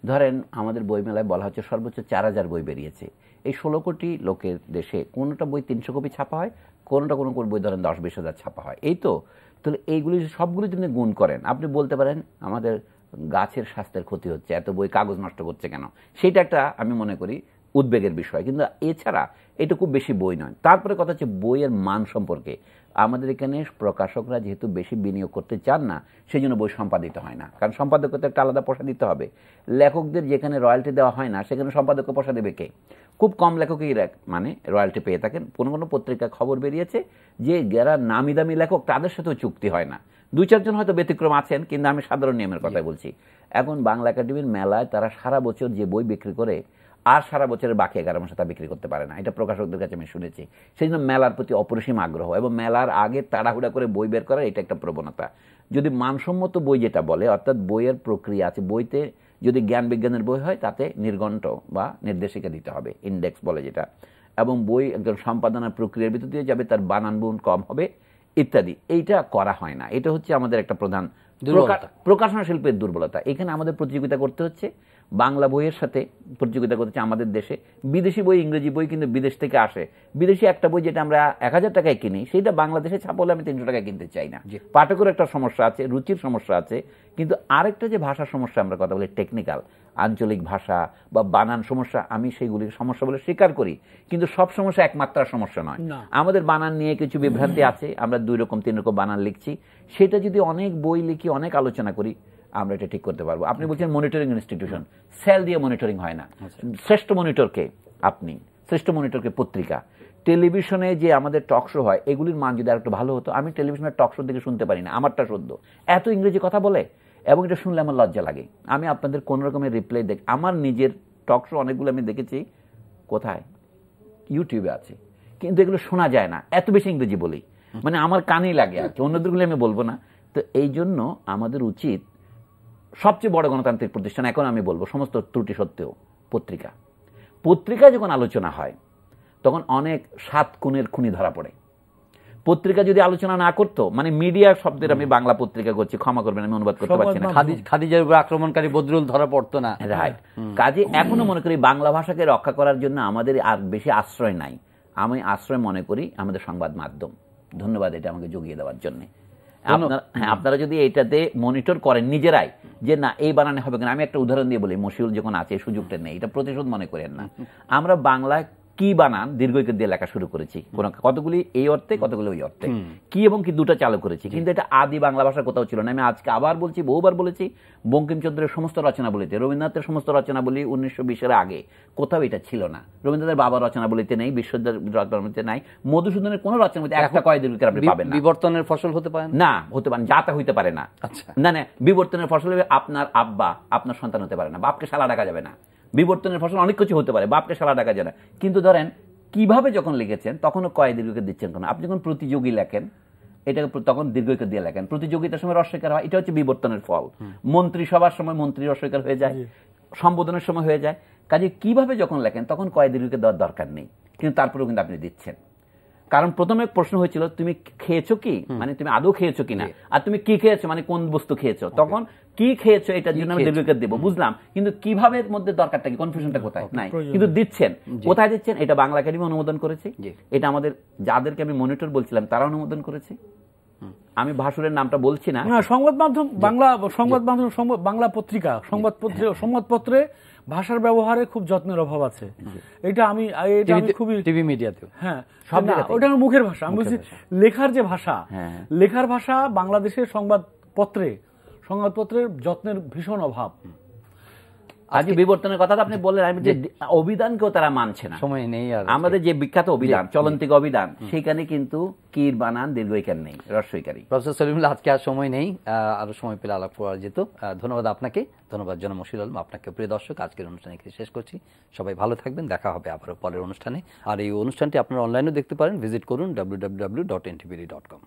ধরেন আমাদের বইমেলায় বলা হচ্ছে সর্বোচ্চ চার হাজার বই বেরিয়েছে। এই ষোলো কোটি লোকের দেশে কোনোটা বই তিনশো কপি ছাপা হয়, কোনোটা কোনো বই ধরেন দশ বিশ হাজার ছাপা হয়। এই তো, তাহলে এইগুলি সবগুলি যদি গুণ করেন। আপনি বলতে পারেন আমাদের গাছের স্বাস্থ্যের ক্ষতি হচ্ছে, এত বই কাগজ নষ্ট করছে কেন? সেটা একটা আমি মনে করি উদ্বেগের বিষয়। কিন্তু এছাড়া এটা খুব বেশি বই নয়। তারপরে কথা হচ্ছে বইয়ের মান সম্পর্কে। আমাদের এখানে প্রকাশকরা যেহেতু বেশি বিনিয়োগ করতে চান না সেই জন্য বই সম্পাদিত হয় না। কারণ সম্পাদককে একটা আলাদা পয়সা দিতে হবে। লেখকদের যেখানে রয়্যালটি দেওয়া হয় না, সেখানে সম্পাদককে পয়সা দেবে কে? খুব কম লেখকই মানে রয়্যালটি পেয়ে থাকেন। কোনো কোনো পত্রিকা খবর বেরিয়েছে যে যারা নামি দামি লেখক তাদের সাথেও চুক্তি হয় না। দুই চারজন হয়তো ব্যতিক্রম আছেন কিন্তু আমি সাধারণ নিয়মের কথাই বলছি। এখন বাংলা একাডেমির মেলায় তারা সারা বছর যে বই বিক্রি করে আর সারা বছরের বাকি এগারো মাসে তা বিক্রি করতে পারে না। এটা প্রকাশকদের কাছে আমি শুনেছি। সেই জন্য মেলার প্রতি অপরিসীম আগ্রহ এবং মেলার আগে তাড়াহুড়া করে বই বের করার এটা একটা প্রবণতা। যদি মানসম্মত বই যেটা বলে অর্থাৎ বইয়ের প্রক্রিয়া আছে বইতে যদি জ্ঞান বিজ্ঞানের বই হয় তাতে নির্ঘণ্ট বা নির্দেশিকা দিতে হবে ইন্ডেক্স বলে যেটা। এবং বই একজন সম্পাদনার প্রক্রিয়ার ভিতর দিয়ে যাবে তার বানান বুন কম হবে ইত্যাদি। এইটা করা হয় না। এটা হচ্ছে আমাদের একটা প্রধান দুর্বলতা। প্রকাশনা শিল্পের দুর্বলতা। এখানে আমাদের প্রতিযোগিতা করতে হচ্ছে বাংলা বইয়ের সাথে প্রতিযোগিতা করতে হচ্ছে আমাদের দেশে। বিদেশি বই ইংরেজি বই কিন্তু বিদেশ থেকে আসে। বিদেশি একটা বই যেটা আমরা এক হাজার টাকায় কিনি সেটা বাংলাদেশে ছাপলে আমি তিনশো টাকায় কিনতে চাই না। পাঠকের একটা সমস্যা আছে রুচির সমস্যা আছে। কিন্তু আরেকটা যে ভাষার সমস্যা আমরা কথা বলি টেকনিক্যাল আঞ্চলিক ভাষা বা বানান সমস্যা আমি সেইগুলির সমস্যা বলে স্বীকার করি। কিন্তু সব সমস্যা একমাত্রার সমস্যা নয়। আমাদের বানান নিয়ে কিছু বিভ্রান্তি আছে আমরা দুই রকম তিন রকম বানান লিখছি। সেটা যদি অনেক বই লিখি অনেক আলোচনা করি আমরা এটা ঠিক করতে পারব। আপনি বলছেন মনিটরিং ইনস্টিটিউশন সেল দিয়ে মনিটরিং হয় না। শ্রেষ্ঠ মনিটরকে আপনি শ্রেষ্ঠ মনিটরকে পত্রিকা। টেলিভিশনে যে আমাদের টক শো হয় এগুলির মান যদি আরেকটু ভালো হতো আমি টেলিভিশনের টক শো থেকে শুনতে পারি না আমারটা শুদ্ধ এত ইংরেজি কথা বলে এবং এটা শুনলে আমার লজ্জা লাগে। আমি আপনাদের কোন রকমের রিপ্লাই দেখ আমার নিজের টক শো অনেকগুলো আমি দেখেছি কোথায়? ইউটিউবে আছে। কিন্তু এগুলো শোনা যায় না। এত বেশি ইংরেজি বলি। মানে আমার কানেই লাগে আর কি। অন্যদেরগুলো আমি বলব না। তো এই জন্য আমাদের উচিত সবচেয়ে বড় গণতান্ত্রিক প্রতিষ্ঠান এখন আমি বলব সমস্ত ত্রুটি সত্ত্বেও পত্রিকা। পত্রিকায় যখন আলোচনা হয় তখন অনেক সাত খুনের খুনি ধরা পড়ে। পত্রিকা যদি আলোচনা না করতো মানে মিডিয়া শব্দের আমি বাংলা পত্রিকা করছি ক্ষমা করবেন আমি অনুবাদ করতে পারছি না। খাদিজার উপর আক্রমণকারী বদরুল ধরা পড়তো না। রাইট কাজে এখনও মনে করি বাংলা ভাষাকে রক্ষা করার জন্য আমাদের আর বেশি আশ্রয় নাই। আমি আশ্রয় মনে করি আমাদের সংবাদ মাধ্যম। ধন্যবাদ এটা আমাকে জুগিয়ে দেওয়ার জন্য। আপনারা হ্যাঁ আপনারা যদি এটাতে মনিটর করেন নিজেরাই যে না এই বানানে হবে কিনা আমি একটা উদাহরণ দিয়ে বলি মশিউল যখন আছে সুযোগটা নেই এটা প্রতিশোধ মনে করেন না। আমরা বাংলায় কি বানান দীর্ঘইকের দিয়ে লেখা শুরু করেছি। কোন কতগুলি এই অর্থে কতগুলি ওই অর্থে। কি এবং কি দুটো চালু করেছি। কিন্তু এটা আদি বাংলা ভাষা কোথাও ছিল না। আমি আজকে আবার বলছি বহুবার বলেছি বঙ্কিমচন্দ্রের সমস্ত রচনাবলিতে রবীন্দ্রনাথের সমস্ত রচনাবলী উনিশশো বিশের আগে কোথাও এটা ছিল না। রবীন্দ্রনাথের বাবার রচনাবলিতে নেই বিশ্বদের রচনাবলিতে নাই। মধুসূদনের কোনো রচনাবলিতে একটা কয় দীর্ঘিকার আপনি পাবেন না। বিবর্তনের ফসল হতে পারে না? হতে পারে যাতা হইতে পারে না। আচ্ছা। না না বিবর্তনের ফসল হবে আপনার আব্বা আপনার সন্তান হতে পারে না। বাপকে সালা ডাকা যাবে না। বিবর্তনের ফসল অনেক কিছু হতে পারে বাপকে সালা ডাকা যায় না কিন্তু ধরেন কীভাবে যখন লিখেছেন তখনও কয় দীর্ঘকে দিচ্ছেন কেন? আপনি যখন প্রতিযোগী লেখেন এটাকে তখন দীর্ঘকে দিয়ে লেখেন। প্রতিযোগিতার সময় অস্বীকার হয় এটা হচ্ছে বিবর্তনের ফল। মন্ত্রিসভার সময় মন্ত্রী অস্বীকার হয়ে যায় সম্বোধনের সময় হয়ে যায়। কাজে কীভাবে যখন লেখেন তখন কয় দীর্ঘকে দেওয়ার দরকার নেই। কিন্তু তারপরেও কিন্তু আপনি দিচ্ছেন। কারণ প্রথমে প্রশ্ন হয়েছিল তুমি খেয়েছো কি? মানে তুমি আদৌ খেয়েছো কিনা আর তুমি কি খেয়েছো? মানে কোন বস্তু খেয়েছো? তখন কি খেয়েছো এটার জন্য আমি? দীর্ঘকে দেবো বুঝলাম। কিন্তু কীভাবে এর মধ্যে দরকারটা কি? কনফিউশনটা কোথায়? নাই। কিন্তু দিচ্ছেন। কোথায় দিচ্ছেন? এটা বাংলা একাডেমি অনুমোদন করেছে। এটা আমাদের যাদেরকে আমি মনিটর বলছিলাম তারা অনুমোদন করেছে। আমি ভাসুরের নামটা বলছি না। সংবাদ মাধ্যম বাংলা সংবাদ মাধ্যম বাংলা পত্রিকা সংবাদপত্রে সংবাদপত্রে ভাষার ব্যবহারে খুব যত্নের অভাব আছে। এটা আমি এটা আমি খুবই টিভি মিডিয়াতে হ্যাঁ সব ওটা আমার মুখের ভাষা। আমি বলছি লেখার যে ভাষা হ্যাঁ। লেখার ভাষা বাংলাদেশের সংবাদপত্রে সংবাদপত্রের যত্নের ভীষণ অভাব। আজ বিবর্তনের কথা আপনি বললেন আমি যে অভিধানকেও তারা মানছে না। সময় নেই আর আমাদের যে বিখ্যাত অভিধান চলন্তিক অভিধান সেখানে কিন্তু কির বানান দীর্ঘইকার নেই রস্বইকারী প্রফেসর সলিমুল্লাহ আজকে আর সময় নেই আরও সময় পেলে আলাপ করা যেত। ধন্যবাদ আপনাকে ধন্যবাদ জনাব মশির আলম আপনাকে প্রিয় দর্শক আজকের অনুষ্ঠানে এখানে শেষ করছি। সবাই ভালো থাকবেন দেখা হবে আবারও পরের অনুষ্ঠানে। আর এই অনুষ্ঠানটি আপনারা অনলাইনেও দেখতে পারেন ভিজিট করুন W W W dot NTVD dot com